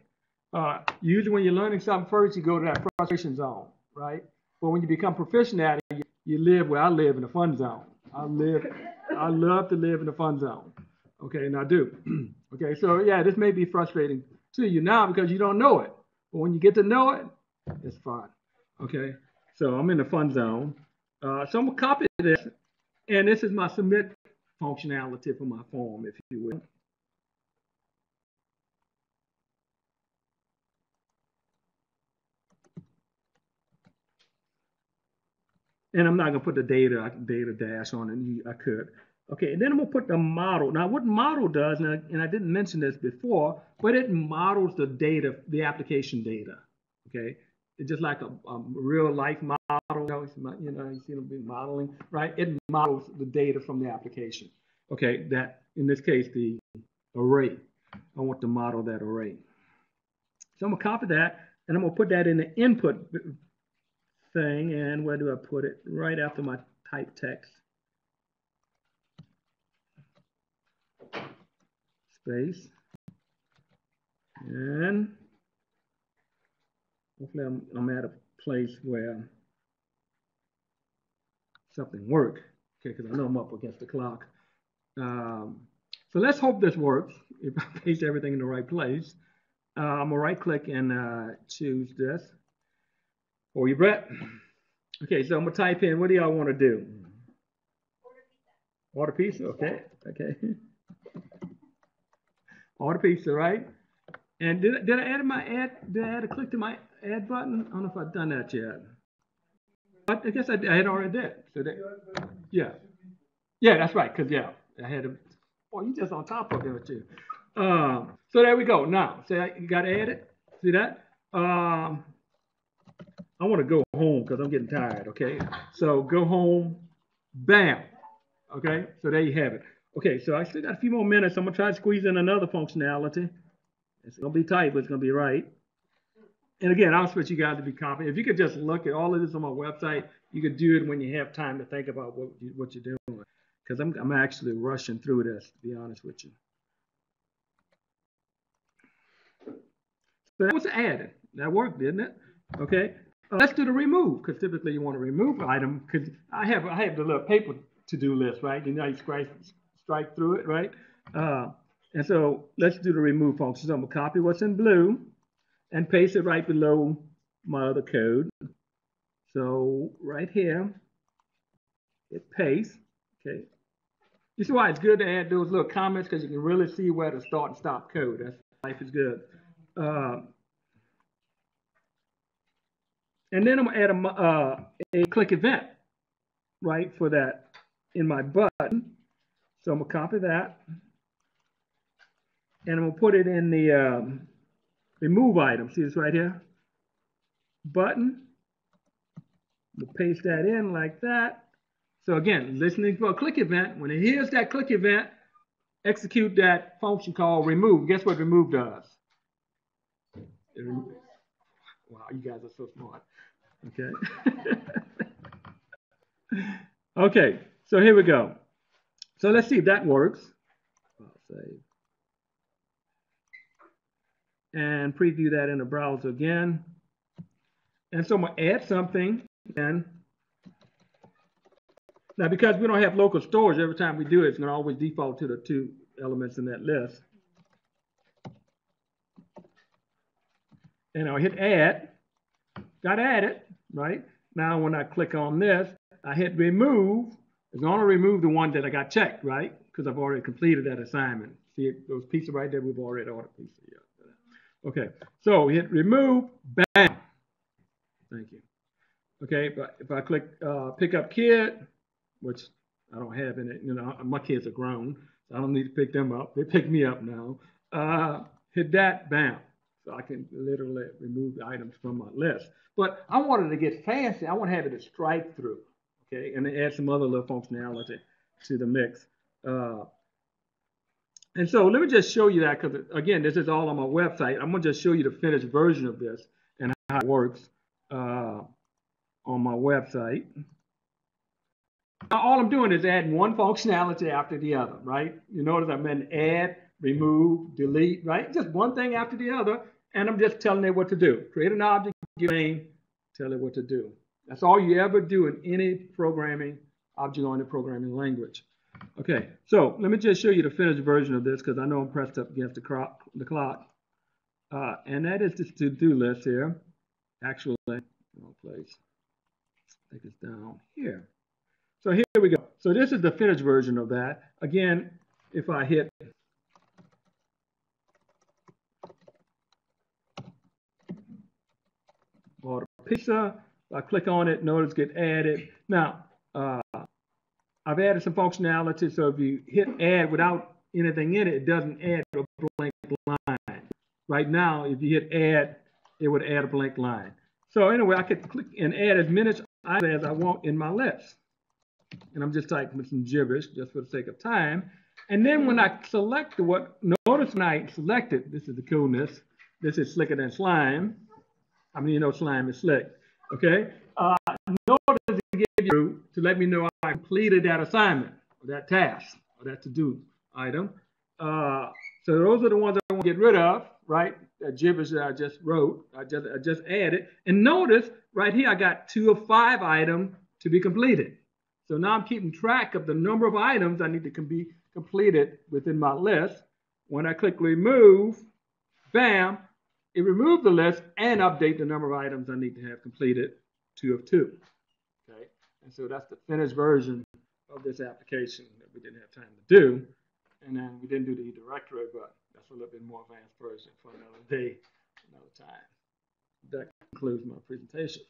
Uh, usually when you're learning something first, you go to that frustration zone, right? But when you become proficient at it, you, you live where I live in the fun zone. I live, I love to live in the fun zone. Okay, and I do. [clears throat] okay, so yeah, this may be frustrating to you now because you don't know it. But when you get to know it, it's fun. Okay, so I'm in the fun zone. Uh, so I'm gonna copy this, and this is my submit functionality for my form, if you will. And I'm not gonna put the data data dash on it. I could. Okay, and then I'm gonna put the model. Now, what model does, and I, and I didn't mention this before, but it models the data, the application data. Okay, it's just like a, a real life model. You know, you see them be modeling, right? It models the data from the application. Okay, that in this case the array. I want to model that array. So I'm gonna copy that, and I'm gonna put that in the input thing, and where do I put it? Right after my type text. Space. And hopefully I'm, I'm at a place where something worked. Okay, because I know I'm up against the clock. Um, so let's hope this works. If I paste everything in the right place, uh, I'm gonna right click and uh, choose this. Or you, Brett? Okay, so I'm gonna type in. What do y'all want to do? Order pizza. Okay. Okay. [laughs] Order pizza, right? And did, did I add my add? Did I add a click to my add button? I don't know if I've done that yet. But I guess I, I had already did. So that, yeah, yeah, that's right. Cause yeah, I had a. Oh, you just on top of it too. Um, so there we go. Now, say so you got to add it. See that? Um, I want to go home because I'm getting tired. Okay. So go home. Bam. Okay. So there you have it. Okay. So I still got a few more minutes. I'm going to try to squeeze in another functionality. It's going to be tight, but it's going to be right. And again, I expect you guys to be confident. If you could just look at all of this on my website, you could do it when you have time to think about what, you, what you're doing. Because I'm, I'm actually rushing through this, to be honest with you. So that was added. That worked, didn't it? Okay. Let's do the remove because typically you want to remove an item because I have I have the little paper to-do list, right? You know, you strike strike through it, right? Uh, and so let's do the remove function. So I'm gonna copy what's in blue and paste it right below my other code. So right here, it paste. Okay. You see why it's good to add those little comments because you can really see where to start and stop code. That's life is good. Uh, and then I'm gonna add a, uh, a click event, right, for that in my button. So I'm gonna copy that. And I'm gonna put it in the um, remove item. See this right here? Button. We'll paste that in like that. So again, listening for a click event. When it hears that click event, execute that function called remove. Guess what remove does? It Wow, you guys are so smart. Okay. [laughs] okay, so here we go. So let's see if that works. And preview that in the browser again. And so I'm gonna add something and now because we don't have local storage, every time we do it, it's gonna always default to the two elements in that list. And I'll hit add, got added, right? Now when I click on this, I hit remove, it's gonna remove the one that I got checked, right? Because I've already completed that assignment. See those pieces right there, we've already ordered pieces. Yeah. Okay, so hit remove, bam. Thank you. Okay, but if I click uh, pick up kid, which I don't have in it, you know, my kids are grown, so I don't need to pick them up. They pick me up now. Uh, hit that, bam. So I can literally remove the items from my list. But I wanted to get fancy. I want to have it a strike through, okay, and add some other little functionality to the mix. Uh, and so let me just show you that because again, this is all on my website. I'm gonna just show you the finished version of this and how it works uh, on my website. Now, all I'm doing is adding one functionality after the other, right? You notice I'm in add, remove, delete, right? Just one thing after the other, and I'm just telling it what to do. Create an object, give a name, tell it what to do. That's all you ever do in any programming, object-oriented programming language. Okay, so let me just show you the finished version of this because I know I'm pressed up against the, clock. The clock. Uh, and that is this to-do list here. Actually, wrong place. Think it's down here. So here we go. So this is the finished version of that. Again, if I hit pizza, I click on it, notice get added. Now, uh, I've added some functionality, so if you hit add without anything in it, it doesn't add a blank line. Right now, if you hit add, it would add a blank line. So anyway, I could click and add as many items as I want in my list. And I'm just typing some gibberish just for the sake of time. And then when I select what, notice when I select it, this is the coolness. This is slicker than slime. I mean, you know, slime is slick. Okay. Uh, notice to give you to let me know I completed that assignment or that task or that to-do item. Uh, so those are the ones I want to get rid of, right? That gibberish that I just wrote, I just I just added. And notice right here I got two of five items to be completed. So now I'm keeping track of the number of items I need to be completed within my list. When I click remove, bam, it removed the list and update the number of items I need to have completed, two of two. Okay, and so that's the finished version of this application that we didn't have time to do. And then we didn't do the directory, but that's a little bit more advanced version for another day, another time. That concludes my presentation.